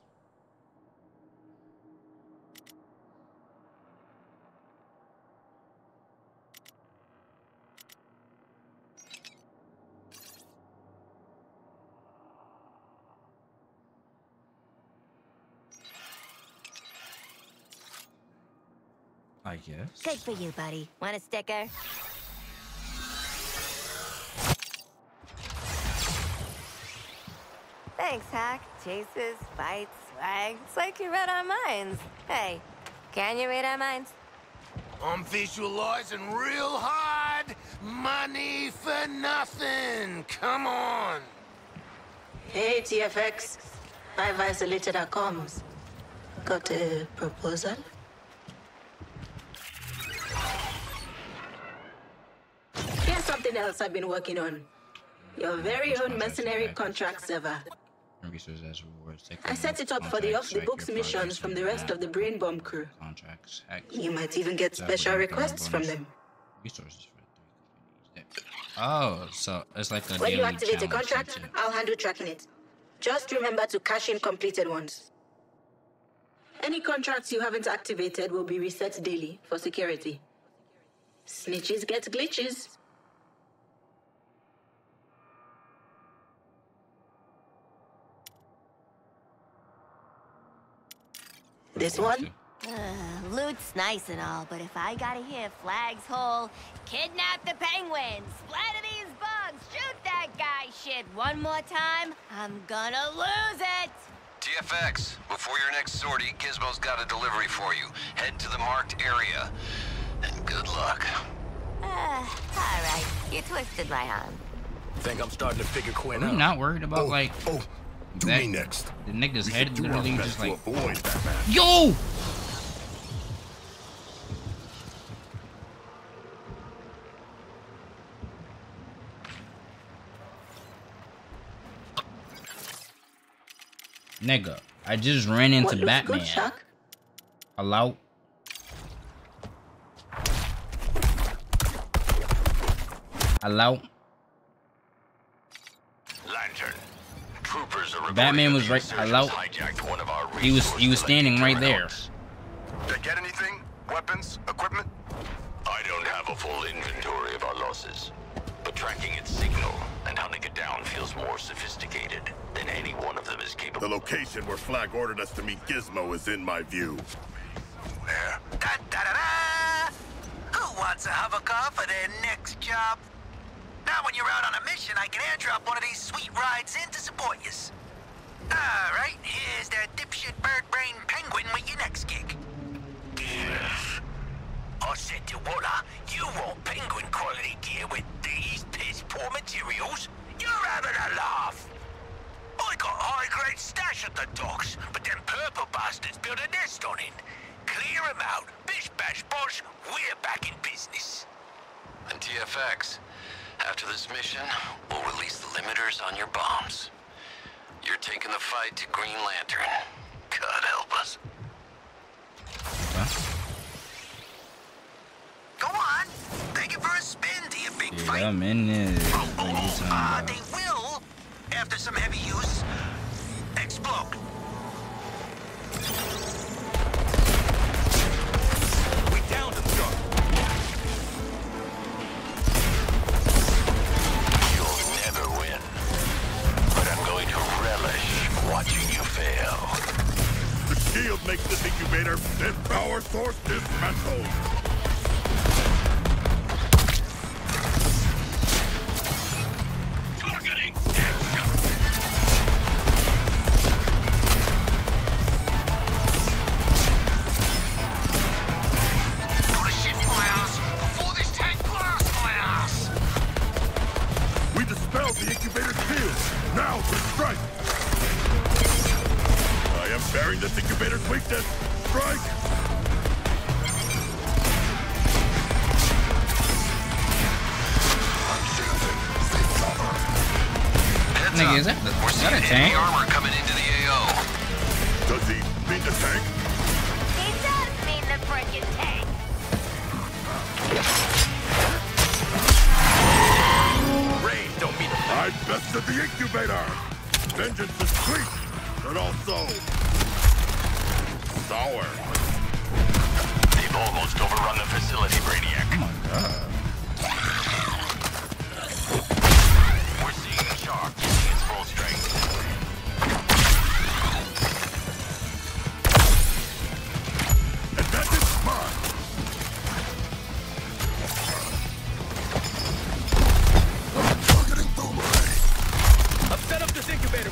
I guess. Good for you, buddy. Want a sticker? Thanks, Hack. Chases, fights, swag. It's like you read our minds. Hey, can you read our minds? I'm visualizing real hard. Money for nothing. Come on. Hey, TFX. I've isolated our comms. Got a proposal? Here's something else I've been working on. Your very own mercenary contract server. Resources as rewards. I set it up for the off-the-books missions from the rest of the Brain Bomb crew. Contracts. You might even get special requests from them. Resources for three companies. Oh, so it's like a When you activate a contract. I'll handle tracking it. Just remember to cash in completed ones. Any contracts you haven't activated will be reset daily for security. Snitches get glitches. This one? Uh, loot's nice and all, but if I gotta hear Flag's whole kidnap the penguins, splatter these bugs, shoot that guy shit one more time, I'm gonna lose it! TFX, before your next sortie, Gizmo's got a delivery for you. Head to the marked area. And good luck. Uh, alright. You twisted my arm. Think I'm starting to figure Quinn Are we out. not worried about like Oh, do that- me next. the nigga's We head should do our literally best just to like avoid that man. Yo! Nigga, I just ran into What Batman. good, Chuck? Hello? Hello? Lantern. Troopers are Batman was right. Hello? one of our He was he was standing right there. Did I get anything? Weapons? Equipment? I don't have a full inventory of our losses. But tracking its signal and hunting it down feels more sophisticated than any one of them is capable. The location where Flag ordered us to meet Gizmo is in my view. Where? Da da da da! Who wants a hover car for their next job? Now, when you're out on a mission, I can airdrop one of these sweet rides in to support yous. All right, here's that dipshit bird brain penguin with your next gig. I said to Waller, you want penguin quality gear with these piss poor materials? You're having a laugh. I got high-grade stash at the docks, but them purple bastards built a nest on it. Clear 'em out. Bish bash bosh, we're back in business. And TFX, after this mission, we'll release the limiters on your bombs. You're taking the fight to Green Lantern. God help us. Go on, take it for a spin to your big fight. Yeah, I'm in this. What are you talking Uh, they will, after some heavy use, explode. Fail. The shield makes this incubator, then power source dismantled.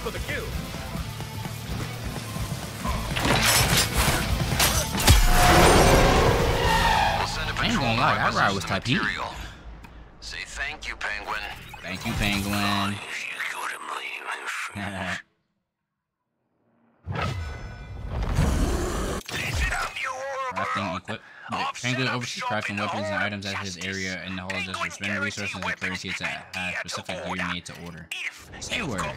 For the kill. We'll send a I ain't patrol gonna lie, that ride was with some type heat. material. Say thank you, Penguin. Thank you, Penguin. Penguin oversees crafting weapons and items at his area and the whole district. Spending resources and currency to have specific gear made to order. Say word. Sure,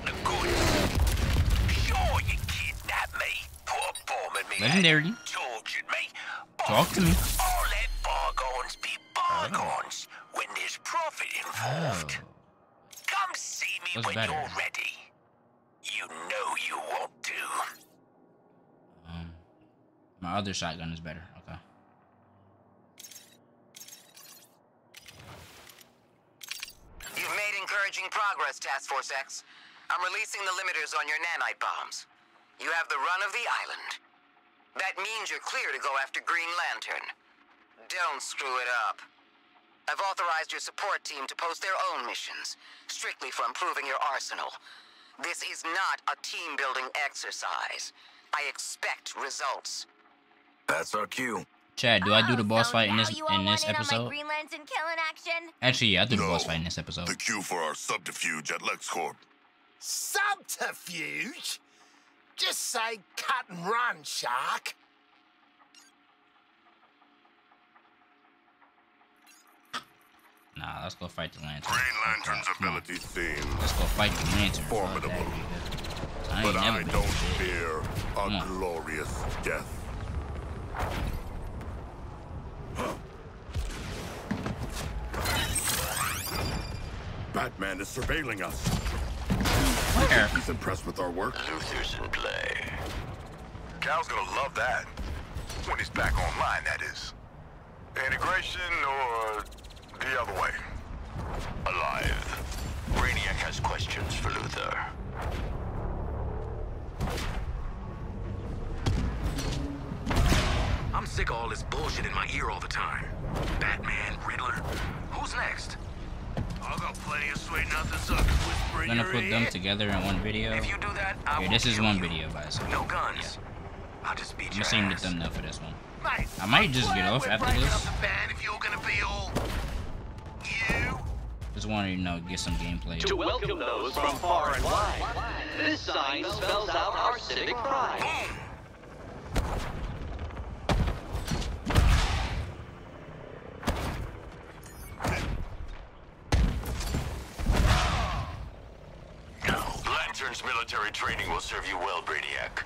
you kidnapped me, put a bomb in me, Legendary. tortured me. Talk to me. I'll let bygones be bygones when there's profit involved. Oh. Come see me What's when better? you're ready. You know you want to. Um, my other shotgun is better. Okay. You've made encouraging progress, Task Force X. I'm releasing the limiters on your nanite bombs. You have the run of the island. That means you're clear to go after Green Lantern. Don't screw it up. I've authorized your support team to post their own missions, strictly for improving your arsenal. This is not a team building exercise. I expect results. That's our cue. Chad, do I do the oh, boss So fight in this in this want in on my episode? Green Lantern killing action? Actually, yeah, I do the boss fight in this episode. The cue for our subterfuge at LexCorp. Subterfuge? Just say cut and run, Shark. Nah, let's go fight the lantern. Green Lantern's ability seems Let's go fight the lantern. Formidable. that. I ain't But never I been don't fear a glorious death. Batman is surveilling us. Where? He's impressed with our work. Luthor's in play. Cal's gonna love that. When he's back online, that is. Integration or the other way? Alive. Brainiac has questions for Luthor. I'm sick of all this bullshit in my ear all the time. Batman, Riddler. I'm gonna put them together in one video. If you do that, I Here, this is one you. video by itself. No guns. I'll just beat I'm your gonna send the thumbnail for this one. Mate, I might I'm just get off after this. up if you're gonna be all you. Just wanted to you know get some gameplay. To welcome those from far and wide, this sign spells out our civic pride. Lantern's military training will serve you well, Brainiac.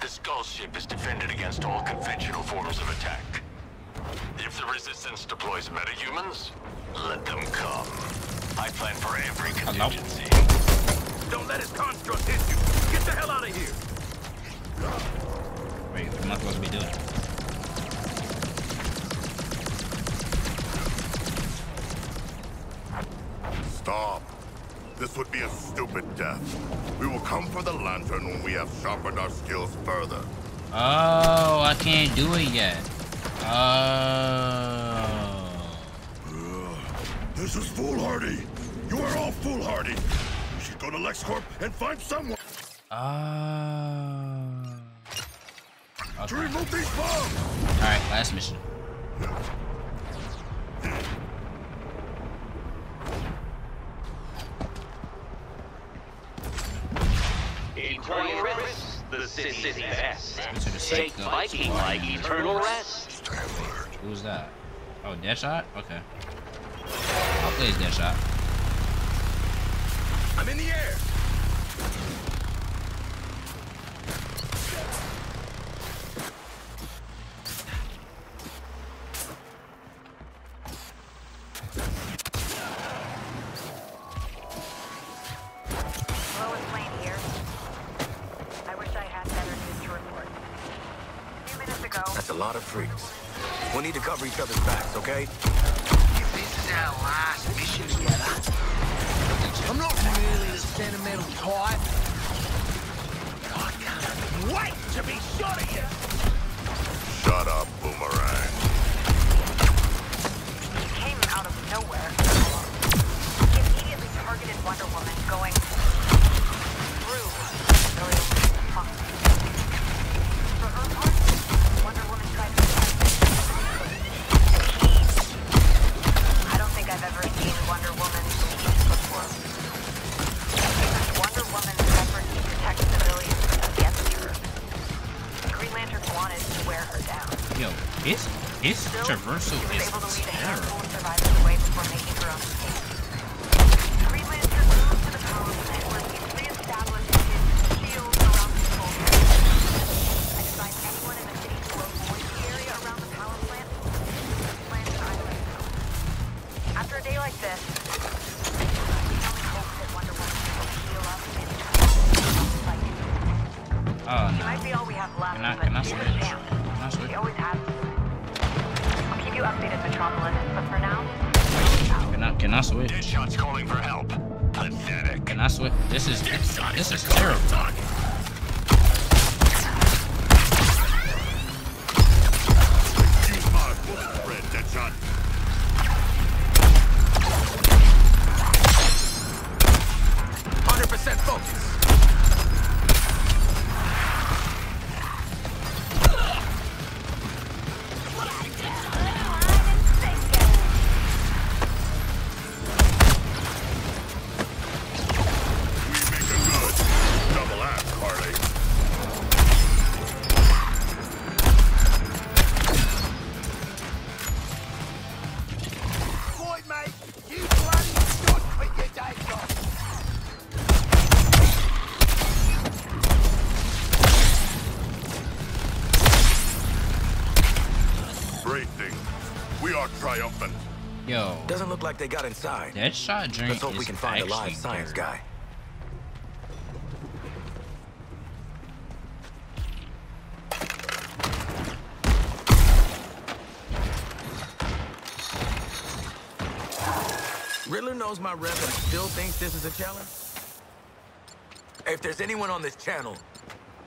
The Skull ship is defended against all conventional forms of attack. If the Resistance deploys metahumans, let them come. I plan for every uh, contingency. Don't let his construct hit you. Get the hell out of here. Wait, what am I supposed to be doing? Stop. This would be a stupid death. We will come for the lantern when we have sharpened our skills further. Oh, I can't do it yet. Oh. This is foolhardy. You are all foolhardy. You should go to LexCorp and find someone Oh. to remove these bombs. All right, last mission. In Coriolis, the city's best. Go to the Take site. Viking like eternal rest. Who's that? Oh, Deadshot? Okay. I'll play as Deadshot. I'm in the air. Lot of freaks. We'll need to cover each other's backs, okay? If this is our last mission together, I'm not really the sentimental type. I can't wait to be shot at you. Shut up, Boomerang. he came out of nowhere. He immediately targeted Wonder Woman, going like they got inside. That shot drink Let's hope we can find a live science dirty. guy. Riddler knows my rep and still thinks this is a challenge? If there's anyone on this channel,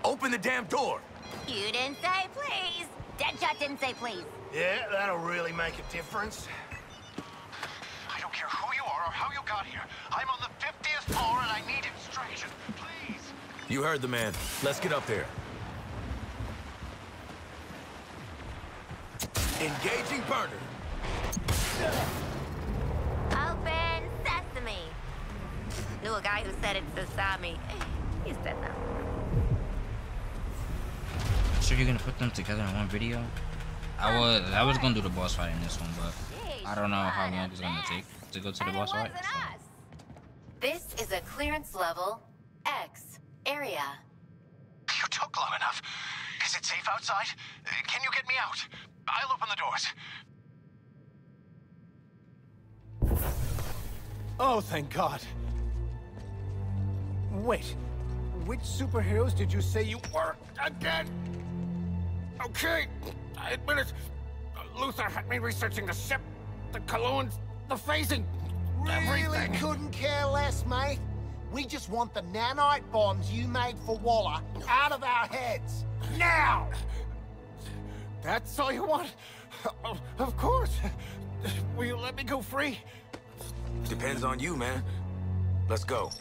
open the damn door! You didn't say please. Deadshot didn't say please. Yeah, that'll really make a difference. You heard the man. Let's get up there. Engaging burner. Open sesame. Knew a guy who said it sesame. He said no. So you're gonna put them together in one video? I uh, was I was gonna do the boss fight in this one, but I don't know how long it's gonna take to go to the boss fight. This is a clearance level X area. You took long enough. Is it safe outside? Uh, Can you get me out? I'll open the doors. Oh, thank God. Wait, which superheroes did you say you were again? Okay, I admit it. Luthor had me researching the ship, the colognes, the phasing, Really everything. couldn't care less, mate. We just want the nanite bombs you made for Waller out of our heads. Now! That's all you want? Of- Of course. Will you let me go free? Depends on you, man. Let's go.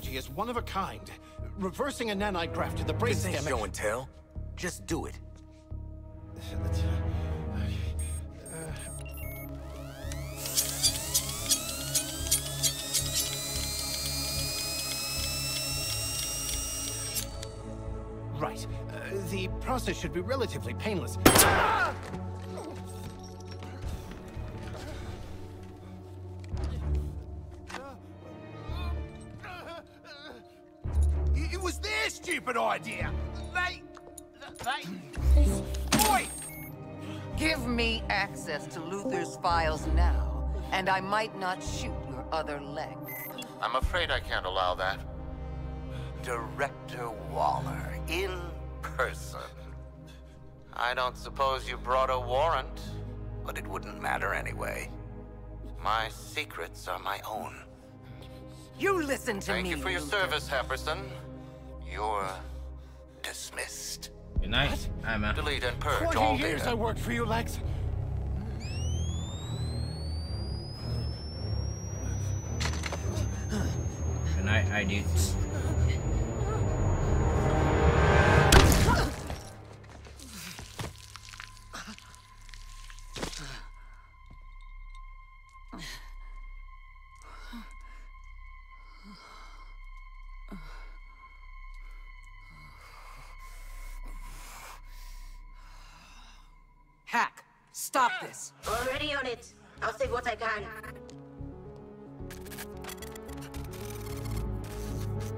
Technology is one of a kind. Reversing a nanite graft to the This ain't show and tell. Just do it. Right. Uh, the process should be relatively painless. idea. They... They... Boy! Give me access to Luthor's files now, and I might not shoot your other leg. I'm afraid I can't allow that. Director Waller, in person. I don't suppose you brought a warrant. But it wouldn't matter anyway. My secrets are my own. You listen to Thank me. Thank you for your Luthor. service, Happerson. You're dismissed. Good night. Alright, man. Delete and purge all Twenty years data. I worked for you, Lex. Good night, I this. Already on it. I'll save what I can.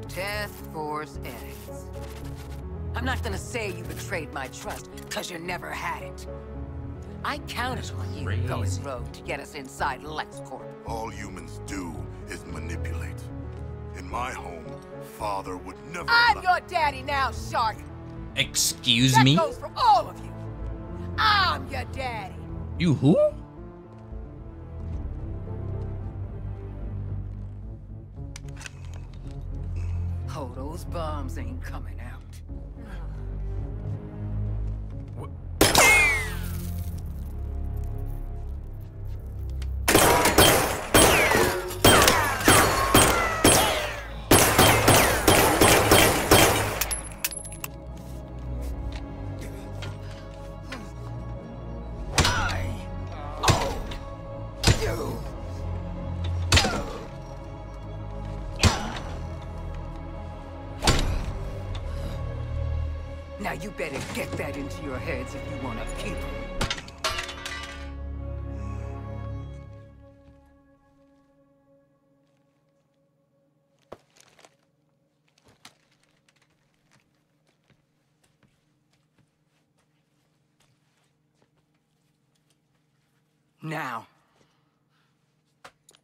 Task Force X. I'm not gonna say you betrayed my trust, cause you never had it. I counted on you going Crazy. rogue to get us inside LexCorp. All humans do is manipulate. In my home, father would never I'm your daddy now, Shark. Excuse that me? goes for all of you. I'm your daddy. You who? Oh, those bombs ain't coming out. you better get that into your heads if you want to keep it. Now.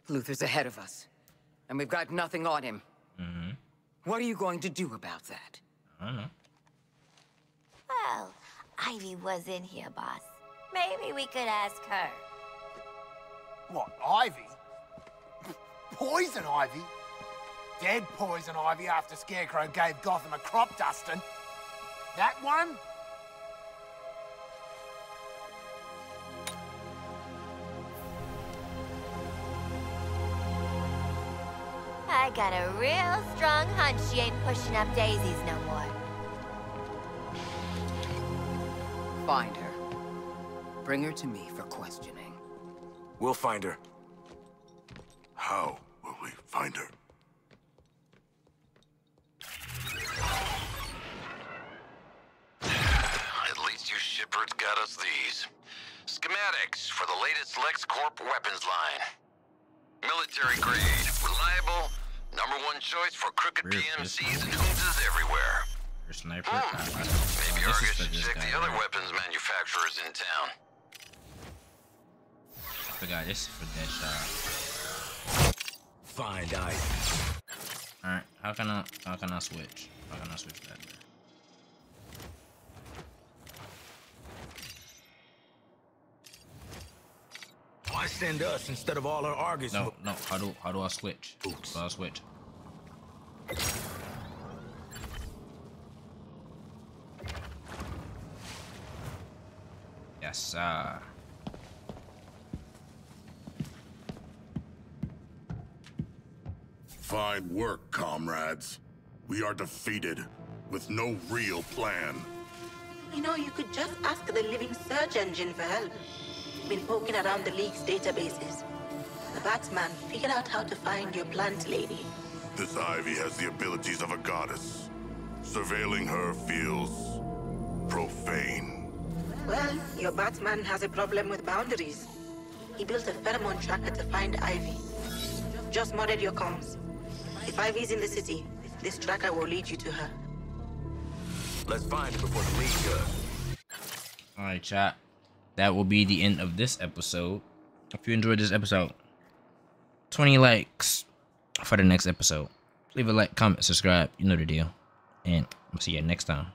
Luthor's ahead of us, and we've got nothing on him. Mm -hmm. What are you going to do about that? I don't know. Well, Ivy was in here, boss. Maybe we could ask her. What, Ivy? Poison Ivy? Dead poison Ivy after Scarecrow gave Gotham a crop dusting. That one? I got a real strong hunch she ain't pushing up daisies no more. Find her. Bring her to me for questioning. We'll find her. How will we find her? At least you shipperds got us these. Schematics for the latest LexCorp weapons line. Military grade, reliable, number one choice for crooked PMCs and juntas everywhere. Your sniper. Hmm. I- I- Maybe oh, this Argus is for should this check guy the other right? weapons manufacturers in town. I forgot this is for Deadshot. Find Ivy. Alright, how can I how can I switch? How can I switch that? Why send us instead of all our Argus? No, no, how do how do I switch? Oops. How do I switch? Yes, sir. Fine work, comrades. We are defeated, with no real plan. You know, you could just ask the living search engine for help. Been poking around the League's databases. The Batsman figured out how to find your plant lady. This Ivy has the abilities of a goddess. Surveilling her feels... profane. Well, your Batman has a problem with boundaries. He built a pheromone tracker to find Ivy. Just modded your comms. If Ivy's in the city, this tracker will lead you to her. Let's find her before the league does. Alright, chat. That will be the end of this episode. If you enjoyed this episode, 20 likes for the next episode. Leave a like, comment, subscribe. You know the deal. And I'll see you next time.